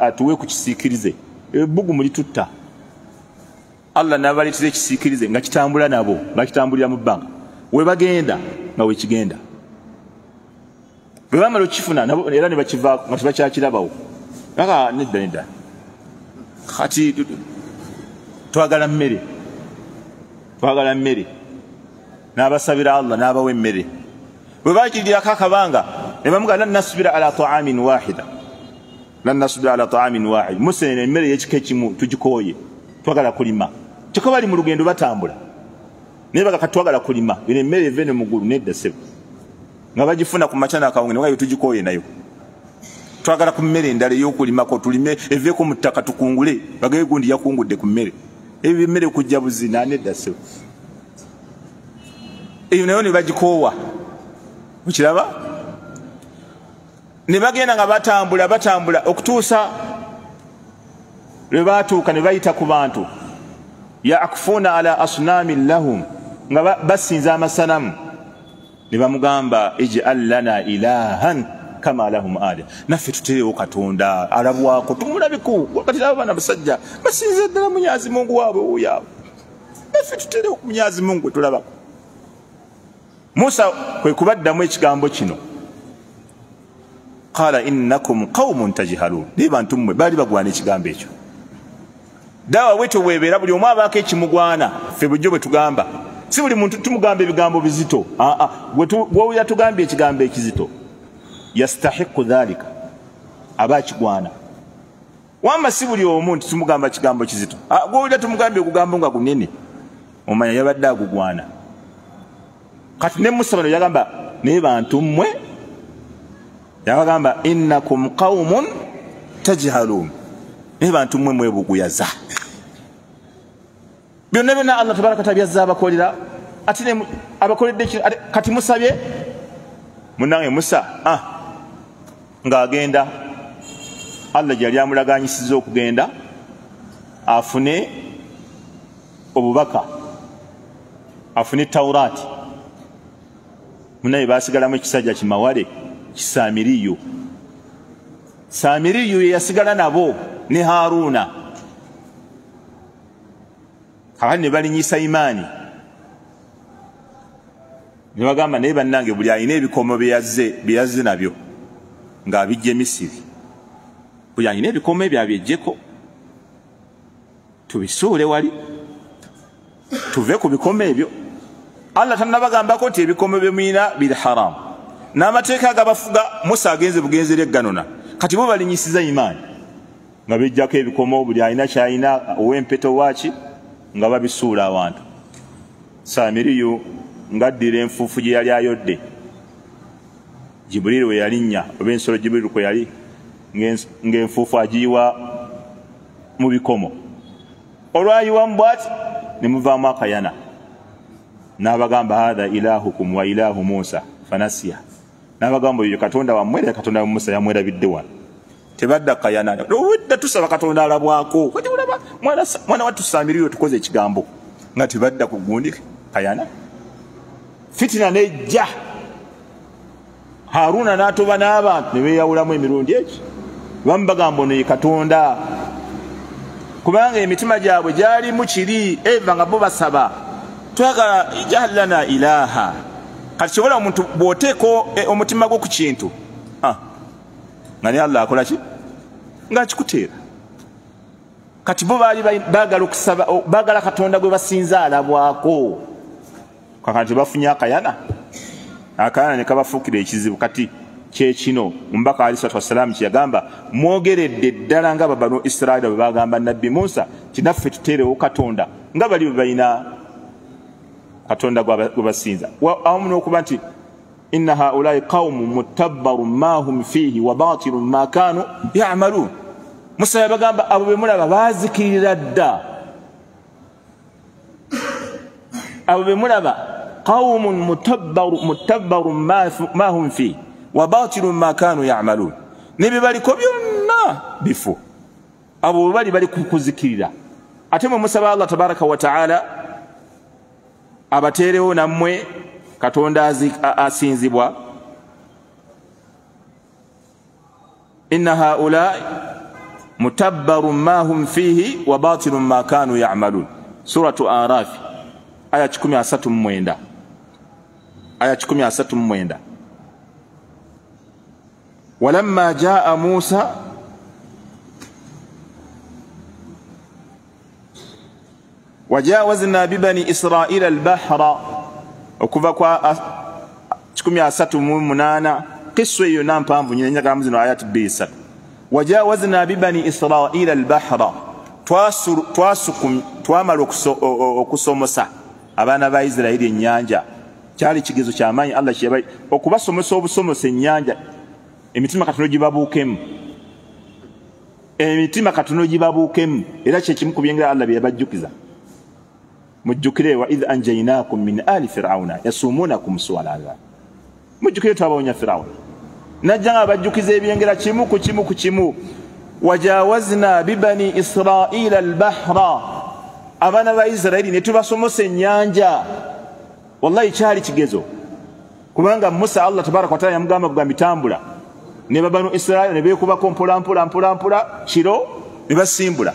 atuwe ku kisiikirize. Ebbugumu litutta allah nabaleetera ekisiikirize nga kitambula nabo bakitambulira mu bbanga. Webagenda nga wekigenda bwe bamala okifuna era nebakivaako nga tebakyakirabawo. Aka nedda nedda. Kati twagala mmere. Twagala mmere. N'abasabira allah n'abawa emmere. Bwe bakirirako akabanga ne bamuga lan nasubira ala taamin wahida. Lan nasubira ala taamin wahid. Musenene emmere yekika ekimu tugikooye. Twagala kulima kyokka bali mu lugendo batambula naye bagaka twagala kulima eno emmere eve ne mugulu nedda sebo nga bagifuna ku maca nakawunge nga tugikooye nayo. Twagala ku mmere endala eyokulimako tulime eveeko mu ttaka tukungule bagaye gundi yakungudde ku mmere. Ebyo emmere kujja buzina nedda sebo eyo nayo ne bagikoowa. Mukiraba ne bagenda nga batambula batambula okutuusa lwe batuuka ne bayita ku bantu yakufuna ala asnamin lahum nga basinza amasanamu. Ne bamugamba ijal lana ilahan kama lahum ada. Naffe tuterewo katonda alabwako tumulabiku kati abo bana basajja basinza ddala munyazi mungu waabwe wuyaabwe naffe tuterewo munyazi mungu we tulabako. Musa kwe kubaddamu ekigambo kino. Qala innakum qaumun tajhalun naye bantu mmwe baali bagwana ekigambo ekyo dawa bwetyo bwebeera buli omu abaako ekimugwana ffe bujjo bwe tugamba. Si buli muntu tumugamba ebigambo bizito. Gwewuya tugambye ekigambo ekizito. Yastahiqu dhalika aba akigwana. Wamba si buli omu nti tumugamba kigambo kizito. Gwewulira tumugambye ogugambo nga gunene omanya yabadde agugwana. Kati ne musa bano yagamba naye bantu mmwe? Yabagamba innakum qaumun tajhalun naye bantu mmwe mwebuguyaza byonna byonna allah tabaraka wataala byazza abakolera. Ate abakoledde kati musabye? Munange musa ah, ng'agenda. Allah gyali amulaganyisiza okugenda afune obubaka afune taurati munaye basigalamu ekisajja kimawale kisamiriyo samiriyo yeyasigala nabo ne haruna. Kakati ne balinyisa imaani ne bagamba naye bannange buli alina ebikomo byeyazze nabyo ng'abijja emisiri buli alina ebikomo ebyo abyejjeko. Tubisuule wali. Tuve ku bikomo ebyo. Allah tanabagambako nti ebikomo byemuyina biri haramu n'amateeka agabafuga musa agenze bugenzeri egganona. Kati bo balinyisiza imaani nga bijjako ebikomo buli alina kyalina ow'empeto waaki nga babisuula awantu samiriyu ngaaddira enfuufu gye yali ayodde. Jibuliiri we yalinnya oba ensolo jibuliiri kwe yali ng'enfuufu agiyiwa mu bikomo. Olwayiwamu bwati ne muvaamu akayana. N'abagamba hatha ilahukum wa ilahu musa fanasiya. N'abagamba oyo katonda wammwe era katonda wa musa yamwerabidde wano tebadda kayana owedda tusaba katonda alabwako. Kati olaba mwana watusamiriyo tukoze ekigambo. Nga tebadda ku gundi kayana. Fitina nejja. Haruna n'atoba n'abantu ne beeyawulamu emirundi eki. Bamu bagamba ono ye katonda. Kubanga emitima gyabwe gyalimu kiri eva nga bo basaba twagala ijallana ilaha kati kyobola omuntu bw'oteeka omutima gwo ku kintu nga naye allah akola ki? Ngaakikuteera kati bo baali bagala okusaba bagala katonda gwe basinza alabwako kakati tebafunye akayana. Akayana ne kabafuukira ekizibu. Kati kyekino omubaka ali salatu wassalaamu kyeyagamba mwogeredde ddala nga babano isiraira bwe bagamba nabbi musa tinaffe tuteerewo katonda nga bali bwe balina katonda gwe basinza. Awamu n'okuba nti inna haulai qaumu mutabbaru ma hum fihi wa batilu ma kanu yamalun. Musa yabagamba abo bemulaba bazikirira dda. Abo bemulaba qaumun mutabbaru ma hum fihi wa batilu ma kanu yamalun. Nebyebaliko byonna bifu abo bali bali kukuzikirira ate mwe musaba allah tabaraka wataala abateerewo nammwe katonda asinzibwa inna haulai mutabbaru ma hum fihi wa batilu ma kanu yamalun suratu arafi aya 139 aya 139 walamma jaa musa wajawazna bibani israila albahra okuva kwa 38 kisu eyo nampanvu nyenyagamu zino ayati bisatu wajawazna bibani israila albahra. Twamala okusomosa abaana ba isirairi enyanja kyali kigezo kyamaanyi allah kyebai okubasomosa obusomosa enyanja emitima katono gibabuukemu emitima katono gibabuukemu era kyekimu ku byengera allah byeyabajjukiza mujjukire wa idh anjainakum min ali firauna. Yasumunakum suwa lazab mujjukire twabawonya firawuna najja nga bajjukiza ebyengera kimu ku kimu ku kimu. Wajawazna bibani israila albahra. Abaana ba isirairi ne tubasomosa ennyanja. Wallahi kyali kigezo. Kubanga musa allah tabaraka wataala yamugamba kugambi tambula ne babanu isirairi ne bekubako mpolampola mpolampola kiro ne basimbula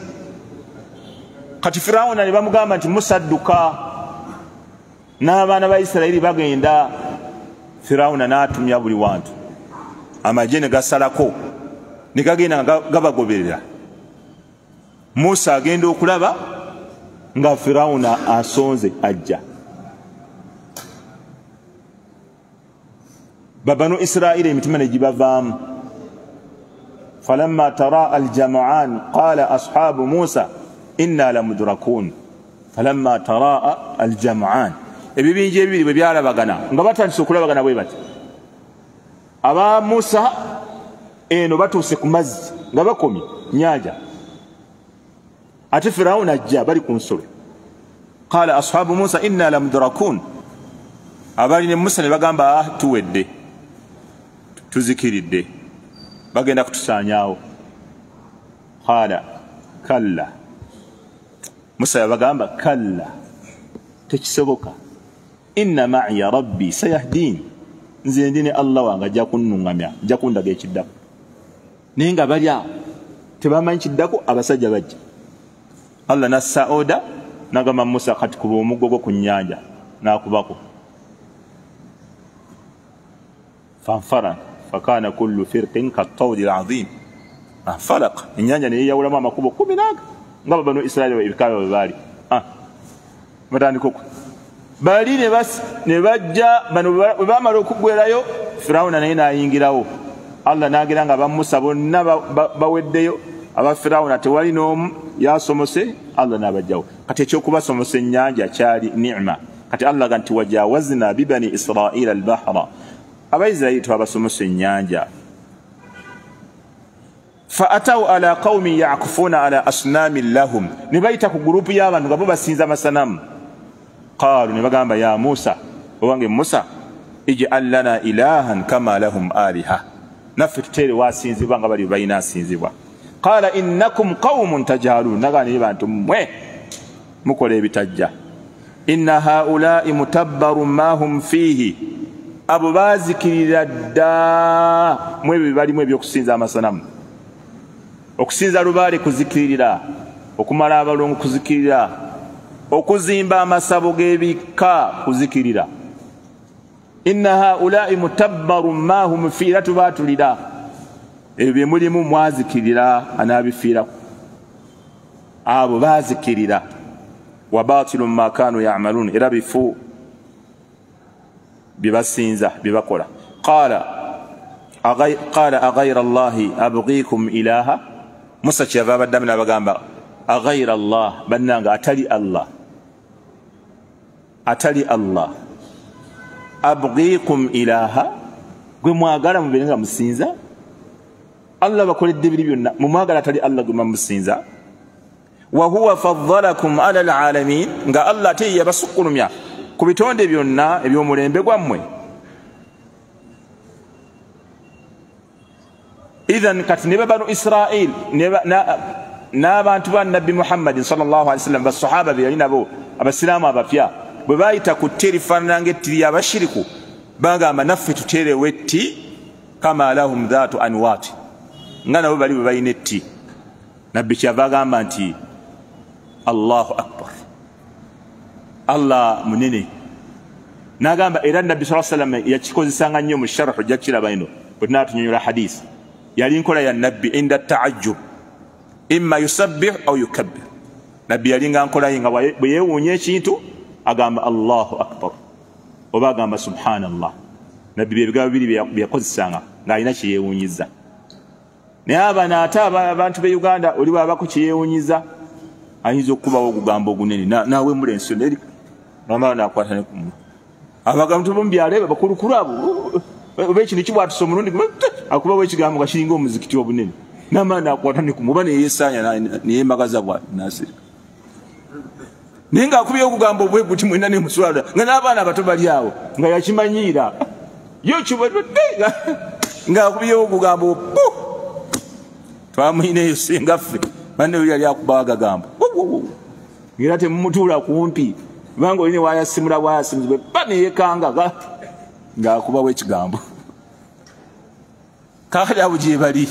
kati firawuna ne bamugamba nti musa dduka n'abaana ba isirairi bagenda firawuna n'atumya buli wantu. Amagye ne gasalako ne gagenda nga gabagoberera. Musa agenda okulaba nga firawuna asonze ajja. Babanu isirairi emitima negibavaamu falamma tara aljamaan qala ashabu musa inna lamudrakun. Falamma taraa aljamaan ebibinja ebibiri bwe byalabagana nga batandise okulabagana bwe bati aba musa eno batuuse ku mazzi nga bakomye nyanja ate firawuna ajja bali ku nsobe qala ashabu musa inna lamudrakun. Abali ne musa ne bagamba ah, tuwedde tuzikiridde bagenda kutusanyawo qala kalla musa yabagamba kalla tekisoboka. Inna maiya rabbi sayahdin. Nze ndi ne allah wange ajja kunnuŋŋamya ajja kundaga ekiddaku. Naye nga bali awo tebamanyi kiddaku abasajja bajja. Allah nassa oda nagamba musa kati kuba omuggo gwo ku nyanja nakubako. Fanfaran fakana kullu firqin katawdi lazim falak enyanja neyeyawulamu amakubo kumi naga nga babano isirairi ebikaaba bwe baali. Batandika okwe bali ne bajja bano bwe bamala okugwerayo firawuna naye nayingirawo. Allah nagira nga bamusa bonna baweddeyo. Aba firawuna tewali n'omu yasomose allah nabajjawo kati ekyokubasomosa enyanja kyali nima. Kati allah ga nti wajawazna bibani israila albahra. Abaisirairi twabasomosa enyanja faatau ala qaumin yakufuna ala asnamin lahum. Ne bayita ku gurupu y'abantu nga bo basinza amasanamu qalu ne bagamba ya musa owange musa ijal lana ilahan kama lahum aliha. Naffe tutere wasinzibwa nga bali balina asinzibwa. Qala innakum qaumun tajalun naga naye bantu mmwe mukola ebitajja. Inna haulai mutabbarun ma hum fihi abo bazikirira dda mu ebyo bebalimu ebyokusinza amasanamu okusinza lubaale kuzikiririra okumala abalongo kuzikirira okuzimba amasabo g'ebika kuzikirira. Inna haulai mutabbarun ma hum fihi era tubatulira ebyo byemulimu mwazikirira anabifiiraku abo bazikirira wabatilu ma kanu yamalun era bifu byebasinza byebakola qala aghaira llahi abgikum ilaha musa kyeyava abaddamu nabagamba aghaira llah bannanga atali allah atali allah abgikum ilaha. Gwe mwagala mubere nga musinza? Allah bakoledde biri byonna mumwagala atali allah gwe mamusinza wahuwa fadalakum ala lalamin nga allah ate yabasukulumya ku bitonde byonna ebyomulembe gwammwe ithan kati ne babanu israil n'abantu ba nabbi muhammadin sawasalam basahaba be yali nabo abasiraamu abapya bwe bayita ku tti erifaanana ngaettiri yabashiriku bagamba naffe tuteerewo etti kama lahum dhatu anwati nga nabo bali bwe balina etti. Nabbi kyava agamba nti allahu akbar allah munene. Nagamba era nabbi saa salama yakikozesanga nnyo mu sharahu jakiraba ino bwe tunatunyonyola hadisi yali nkola ya nabbi inda taajub imma yusabbih au yukabbir. Nabbi yalinga nkolaye nga bwe yewuunya ekintu agamba allahu akbar oba agamba subhanallah. Nabbi byebigabo biri byeyakozesanga ngaalina kyeyewuunyiza naye abana ate abantu be uganda oli bwabako kyeyewuunyiza ayinza okukubawo ogugamba ogunene nawemula ensonga eri namala nakwata nekumu abagambo bomubyalo bakulukulu abo oba ekintu kibwatusa omulundi akubawo ekigambo nga kiringa omuzikiti obunene. Namala nakwata nekumu oba neyesanya neyembagaza bwa nasiri naye ngaakubyewo okugamba obweguti mwena nemuswala nga n'abaana abato bali awo nga yakimanyiira. Yo kibadde ngaakubyewo okugamba obu twamwineyo singaffe banne oli yali akubawo agagamba era temumutuula kumpi kubanga olini wayasimula bwayasimuzibwe ba neyekanga ngaakubawo ekigambo kakali abo gyebali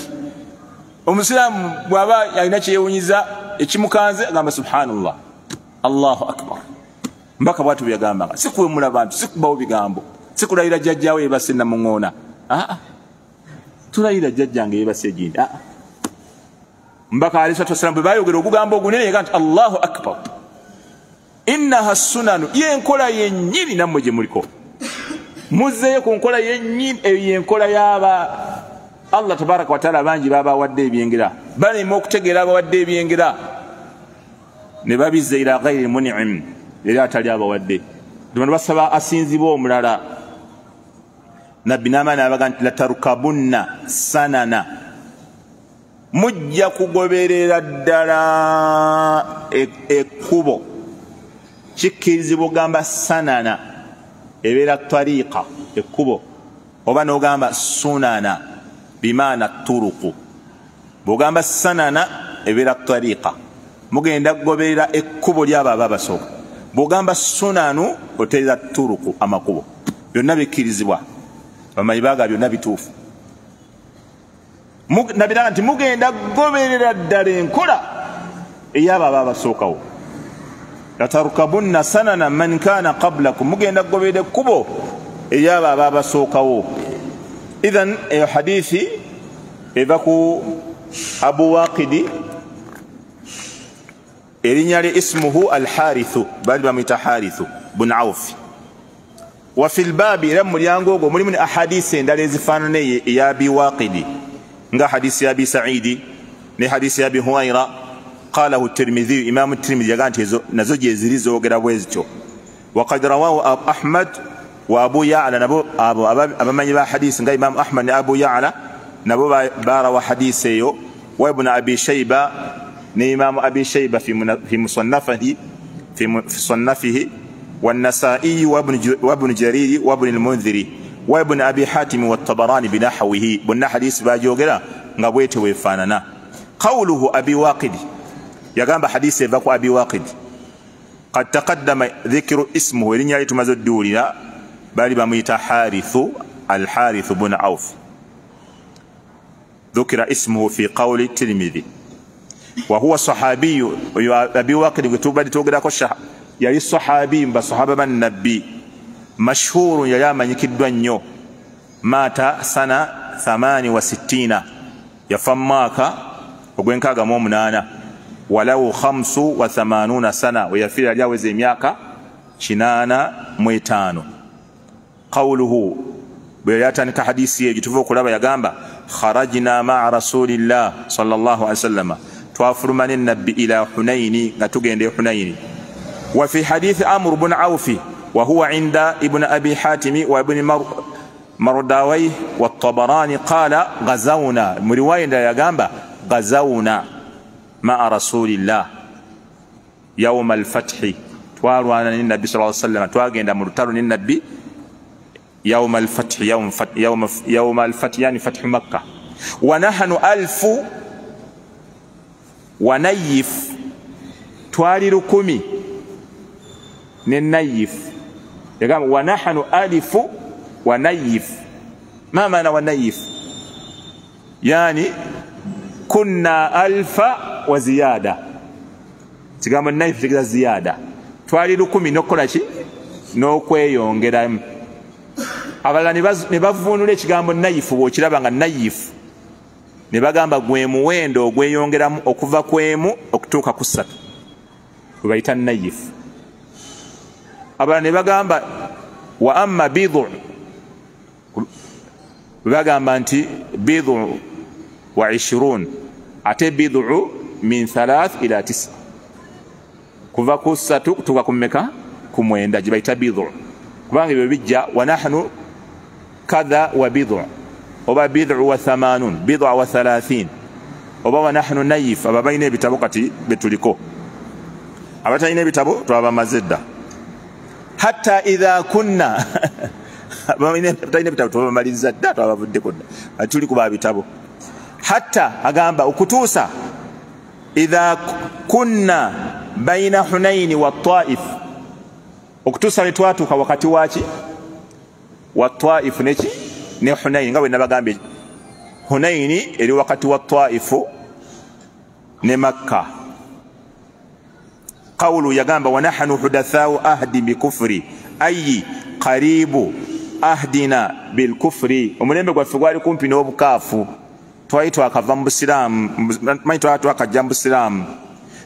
omusiraamu bwaba alina kyeyewunyiza ekimukanze agamba subhanallah allahu akbar. Mbaka bwatu byagambanga sikuwemula bantu sikubawo bigambo. Sikulayira jjajjawo yebase namuŋoona aa tulayira jjajjange yebase egindi aa mbaka ali salatu wasalamu bwe bayogera ogugambo ogunene yega nti allahu akbar. Innaha sunanu yenkola yennyini nammwe gye muliko muzzeyo ku nkola yennyini eyo yenkola yaba allah tabaraka wataala bangi babawadde ebyengera. Balema okutegeera abawadde ebyengera. Ne babizza ila gairi munim eri atali abawadde. Bano basaba asinzibwa omulala. Nabbi namaani abaga nti latarukabunna sanana. Mujja kugoberera ddala ekkubo. Kikkirizibwa ogamba sanana ebeera tariika ekkubo oba n'ogamba sunana bimaana turuku bwogamba sanana ebeera tariika mugenda kugoberera ekkubo lyabo aba basooka bwogamba sunanu oteeza turuku amakubo. Byonna bikkirizibwa. Bamanyi baga byonna bituufu. Nabiraga nti mugenda kugoberera ddala enkola eyabo aba basookawo latarukabunna sanana man kana qablakum mugenda kugoberera ekkubo eyabo aba basookawo idhan eyo hadithi eva ku abu waqidi erinnya lye ismuhu alharithu bali bamwita harithu bun aufi wafi lbaabi era mumulyango ogwo mulimu ne ahadisi endala ezifaanana eya abi waqidi nga hadisi ya abi saidi ne hadisi ya abi huwaira qalahu tirmidhiyu imamu tirmidhi yaga nti nazo gyeziri zogera bwe zityo wakad rawahu ahmad wa abu yala nabo abo abamanyi ba hadisi nga imamu ahmad ne abu yala nabo barawa hadisi eyo wa ibnu abi shaiba ne imamu abi shaiba fi musannafihi fi musannafihi والنسائي وابن وابن جرير وابن المنذر وابن ابي حاتم والطبراني بنحوه بن حديث باجوغرا ngabwete wefanana qawluhu abi waqid yagamba hadisi eva ku abi waqid. Qad taqaddama dhikru ismuhu erinya litumaze odduulira bali bamuyita harithu alharithu bun auf dhukira ismuhu fi qawli tirmidhi. Wahuwa sahabiyu oyo abi waqid gwe tubadde twogerako yali sahabi mubasahaba bannabbi mashhurun yali amanyikiddwa nnyo. Maata sana 86 yafa mumwaka ogwenkaaga mu omunaana walahu 85 sana weyafiira yali aweza emyaka 85 qawluhu bwe yali atandika hadisi eyo gyetuva okulaba yagamba kharajna maa rasulillah sallallahu alaihi wasallama twafuluma nenabbi ila hunaini nga tugenda e hunaini وفي حديث عمرو بن عوف وهو عند ابن أبي حاتم وابن مر مرداويه والطبراني قال غزونا مرواية يا غزونا مع رسول الله يوم الفتح. توالو أنا النبي صلى الله عليه وسلم. تواجد مرتلو النبي يوم الفتح يوم فتح يوم يوم الفتح يعني فتح مكة. ونحن ألف ونيف. توالي ركومي. ننيف يقام ونحن ألف ونيف. ما معنى ونيف؟ يعني كنا ألف wa ziyada kigambo nayif tegeza ziyada twali lukumi nokukolaki n'okweyongeramu. Abalala ne bavunula ekigambo nayifu bwokiraba nga nayifu ne bagamba gwe muwendo ogweyongeramu okuva kwemu okutuuka ku ssatu. Gwe bayita nayifu abalala ne bagamba wa amma bidu. Bagamba nti bidu wa ishirun ate bidu min thalath ila tisa. Kuva ku satu kutuuka ku mmeka ku mwenda gye bayita bidu kubanga ebyo bijja wanahnu kadha wa bidu oba bidu wa thamanun bidu wa thalathin. Oba wanahnu nayif aba balina ebitabo kati betuliko. Abatalina ebitabo twabamaze dda hatta idha kunna talina bitabo twabamaliriza dda twabavuddeko dda. Tuli kuba bitabo. Hatta agamba okutuusa idha kunna baina hunaini wa taif. Okutuusa twatuuka wakati waki wa taif neki ne hunaini nga bwe nabagambye. Hunaini eri wakati wa twaifu ne makka. Qawlu yagamba wanahnu hudathau ahdi bikufuri ayi qaribu ahdina bilkufuri omulembe gwaffe gwali kumpi n'obukaafu twali twakava mu busiraamu manyi twala twakajja mu busiraamu.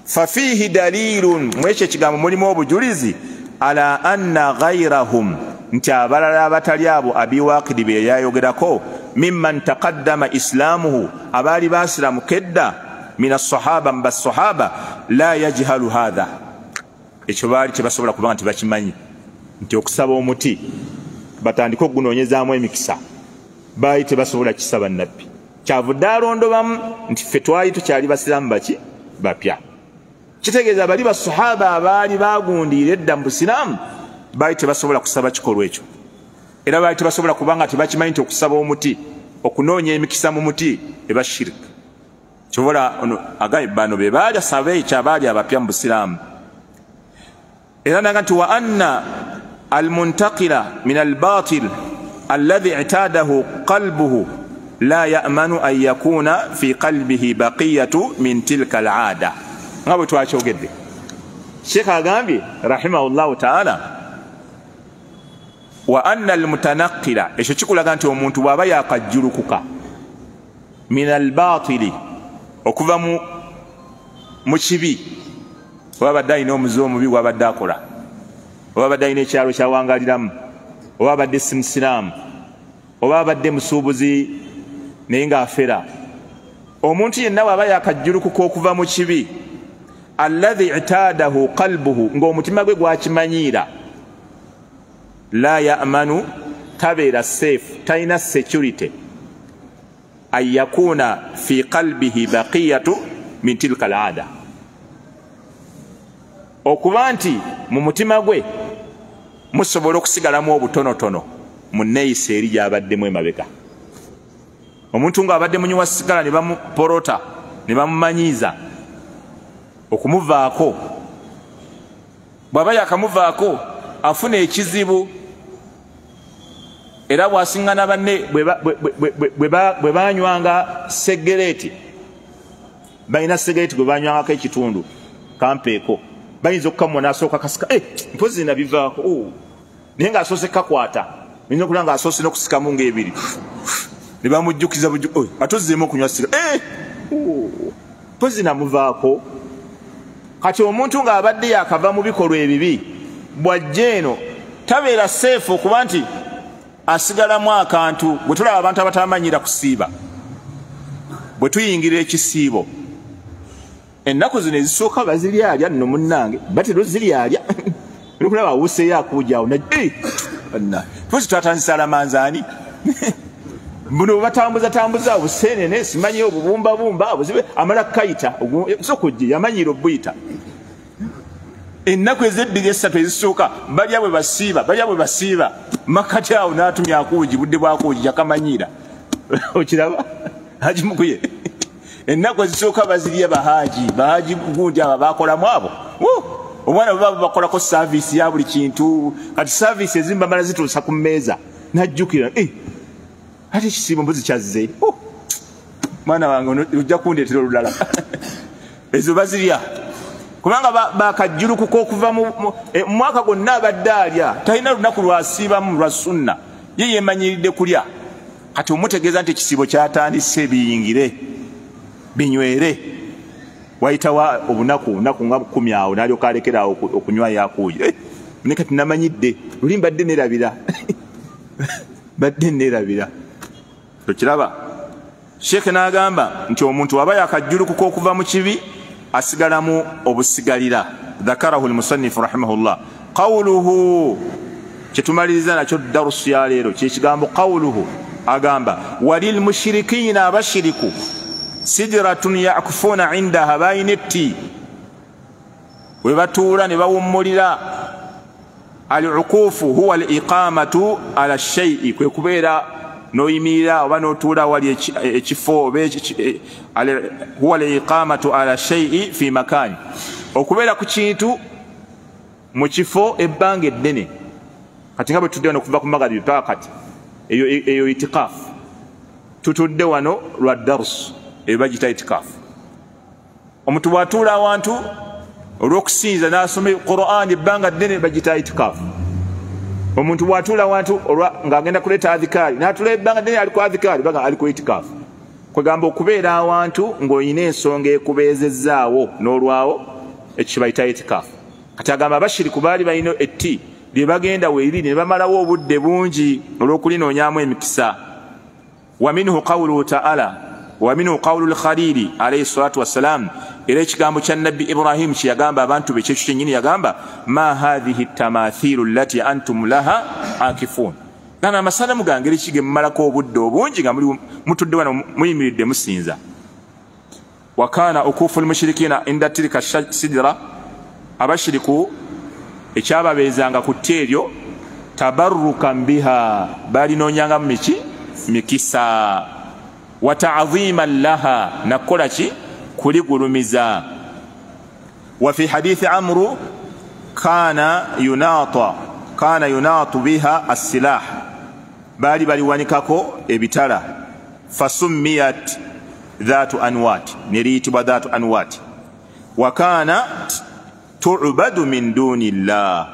Fafihi dalilun mwekyo ekigambo mulimu obujulizi ala anna ghairahum nti abalala abatali abo abiwakidi be yayogerako mimman taqaddama islaamuhu abaali basiramu kedda min asahaba mu basahaba la yajhalu hatha ekyo baali tebasobola kubanga nti bakimanyi nti okusaba omuti batandike okugunoonyezaamu emikisa baali tebasobola kisaba nabbi kyavudde alondobamu nti ffe twali tukyali basiraamu baki? Bapya. Kitegeeza bali basahaba abaali bagundiira edda mu busiraamu baali tebasobola kusaba kikolwa ekyo. Era baali tebasobola kubanga tebakimanyi nti okusaba omuti okunoonya emikisa mu muti eba shirik kyobola agaye bano be baali asaba ekyo abaali abapya mu busiraamu. Era naga nti wa anna almuntakira min albatil alladhi itaadahu qalbuhu la yamanu an yakuna fi qalbihi baqiyatu min tilka alada. Nga bwe twakyogedde. Sheekh agambye rahimahullahu taala wa anna almutanaqira ekyo kikulaga nti omuntu bw'aba yakajjulukuka min albatili okuva mu kibi oba abadde alina omuze omubi gwabadde akola oba abadde alina ekyalo kyawangaliramu oba abadde simusiraamu oba abadde musuubuzi naye ngaafera omuntu yenna bw'aba yakajjulukuka okuva mu kibi allahi itaadahu qalbuhu ng'omutima gwe gwakimanyiira la yamanu tabeera seefu talina security an yakuuna fi qalbihi baqiyatu min tilka alada okuba nti mu mutima gwe musobola okusigalamu obutonotono mu neeyisa eri gyabaddemu emabega omuntu ng'abadde munyuwa sigala ne bamupolota ne bamumanyiiza okumuvaako bw'aba yakamuvaako afuna ekizibu era bw'asiŋŋana banne bwe banywanga segereeti balina segereeti gwe banywangako ekitundu kampeeko bayinza okukamwa nasooka kasika eh, mpozi nabivaako oh. naye ng'asoose kakwata oyinza okulaba ng'asoose n'okusikamu ng'ebiri ne bamujjukiza ate ozzeemu okunywa siga eh, oh. mpozi namuvaako kati omuntu ng'abadde yakava mu bikolwa ebibi bwajja eno tabeera seefu okuba nti asigalamu akantu bwe tulaba abantu abatamanyira kusiiba. Bwe tuyingira ekisiibo. Ennaku zino ezisooka baziryalya nno munnange batera oziryalya okulaba awuseeyo akuujawo posi twatanzisa alamanzaani buno bwebatambuza tambuza buseenene simanyi obubumbabumba buzibe amala kayita sokujje yamanyira obuyita. Ennaku ezebbiri esatu ezisooka balya bwe basiiba balya bwe basiiba. Makati awo n'atumya akuugi budde bwakuugi yakamanyiira okiraba? Agimukuye ennaku ezisooka bazirya bahaji bahaji gundi abo bakolamu abo. Omwana bwe baba bakolako saavisi ya buli kintu. Kati saavisi ezimu bamala zituusa ku mmeeza najjukira eh, ate ekisiibo mbuzi kyazze mwana wange ojja kundeetera olulala. Ezo bazirya. Kubanga bakajjulukuka okuva eh, mu mwaka gwonna abadde alya talina lunaku lwasiibamu lwa sunna. Ye yemanyiridde kulya. Kati omutegeeza nti ekisiibo kyatandise biyingire binywere. Wayitawa obunaku naku nga kumi awo nalyoka alekerawo okunywa yakuuyi eh, ne kati namanyidde luli mbadde nerabira. Badde nerabira tokiraba sheekhe n'agamba nti omuntu aba yakajjulukuka okuva mu kibi asigalamu obusigalira. Dhakarahu lmusanifu rahimahullah. Qawuluhu kyetumaliriza nakyo darusu yaleero kyekigambo qawuluhu agamba walilmushirikiina abashiriku sidiratun yakufuuna indaha bayina etti. We batuula ne bawummulira. Alukuufu huwa liqamatu ala shaii kwe kubeera noyimirira oba notuula wali ekifo huwa liqamatu ala shaii fi makani okubeera ku kintu mu kifo ebbanga eddene kati nga bwe tudde wano okuva ku magaribi paka kati eyo itikaafu tutudde wano lwa darusu eyo bagita itikaafu omuntu bwatuula awantu olwokusinza nasoma quran ebbanga ddene bagita itikaafu omuntu bwatuula awantu ngaagenda kuleeta adhikaari natula ebbanga ddene ali ku adhikaari baga ali ku itikaafu kwegamba okubeera awantu ng'olina ensonga ekubeezezaawo n'olwawo ekyo kibayita itikaafu kati agamba abashiriku baali balina etti lyebagenda weeriri ne bamalawo obudde bungi olw'okulinoonyamu emikisa waminhu qawluhu taala waminhu qawlu lkhalili alaihi salatu wassalamu era ekigambo kya nabbi ibrahimu kyeyagamba abantu be kyekyo kyenyini yagamba ma hathihi tamathiru lati antum laha akifun gamba amasanamu gange eri kige mumalako obudde obungi nga mutudde wano muyimiridde musinza. Wakana okufu lmushirikina inda tilika sidira abashiriku ekyababeezanga ku tta eryo tabarukan biha balinoonyangamu miki? Mikisa. Wa taziman laha nakukola ki kuligulumiza wa fi hadithi amru kana yunata kana yunatu biha assilah. Baali baliwanikako ebitala. Fasummiyat dhatu anwat neriyitibwa dhatu anwat. Wa kanat tubadu min duni llah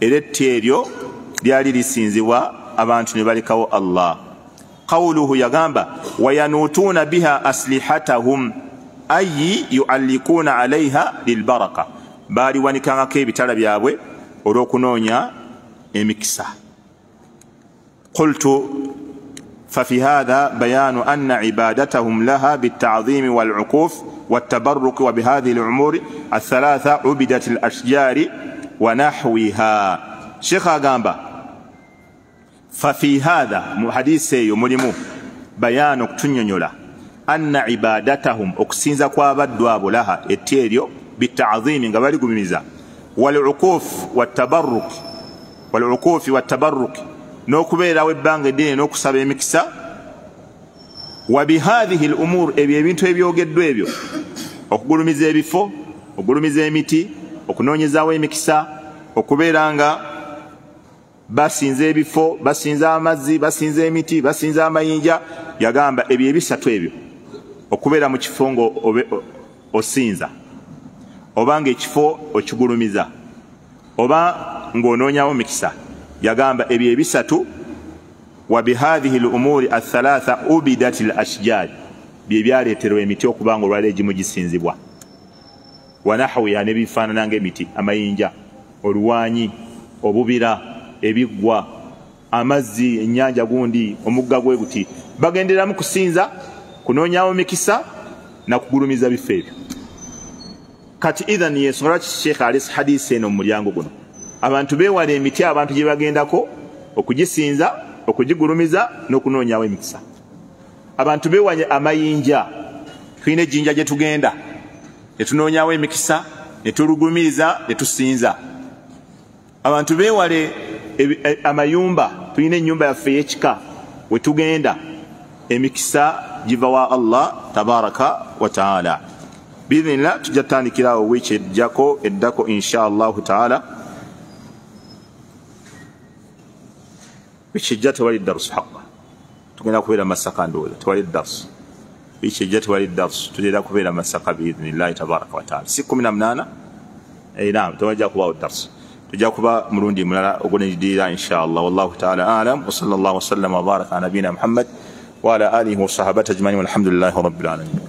era etta eryo lyali lisinzibwa abantu ne balekawo allah. Qawuluhu yagamba wayanutuuna biha aslihatahum ayi yuallikuuna alaiha lilbaraka baaliwanikangako ebitala byabwe olw'okunoonya emikisa qultu ففي هذا بيان أن عبادتهم لها بالتعظيم والعكوف والتبرك وبهذه الأمور الثلاثة عبدت الأشجار ونحوها. شيخ أغامبا ففي هذا حديث يملم بيان تنينيولا. anna ibadatahum okusinza kw'abaddu abo laha etti eryo bitaadhimi nga baligumiriza walukuufi watabaruki n'okubeerawo ebbanga eddiini n'okusaba emikisa. Wa bihadhihi l umuur ebyo ebintu ebyogeddwa ebyo okugulumiza ebifo okugulumiza emiti okunoonyezaawo emikisa okubeera nga basinza ebifo basinza amazzi basinza emiti basinza amayinja. Yagamba ebyo ebisatu ebyo. Okubeera mu kifo nga osinza? Oba nga ekifo okigulumiza? Oba ng'onoonyawo mikisa yagamba ebyo ebisatu wa bihadhihi lumuri athalatha ubidat l ashjari byebyaleeterwa emiti okubanga olwali egimu gisinzibwa. Wanahwiha nebifaanana ngaemiti amayinja oluwanyi obubira ebiggwa amazzi enyanja gundi omugga gwe guti. Bagenderamu kusinza kunoonyawo mikisa nakugulumiza bifo ebyo. Kati ithan yensonga lwaki sheekh alesi hadisi eno mu mulyango guno? Abantu bewala emiti abantu gye bagendako okugisinza okugigulumiza n'okunoonyawo emikisa abantu bewanye amayinja tulina ejjinja gye tugenda ne tunoonyawo emikisa ne tulugumiriza ne tusinza. Abantu bewale amayumba tulina ennyumba yaffe ey'ekika we tugenda emikisa giva wa allah tabaraka wa taala biidhinillah tujja tutandikirawo wiiki ejjako eddako insha allahu taala wiki ejja tewali darusu haqa tugenda kubeera masaka ndowooza tewali darusu wiki ejja tewali darusu tugenda kubeera masaka biidhinillahi tabaraka wataala si kumi na munaana nam tewajja kubawo darusu tujja kuba mulundi mulala ogunidirira insha allah wallahu taala alam wasala llah wasallama wabaraka ala nabiyina muhammad وعلى آله وصحبه أجمعين والحمد لله رب العالمين.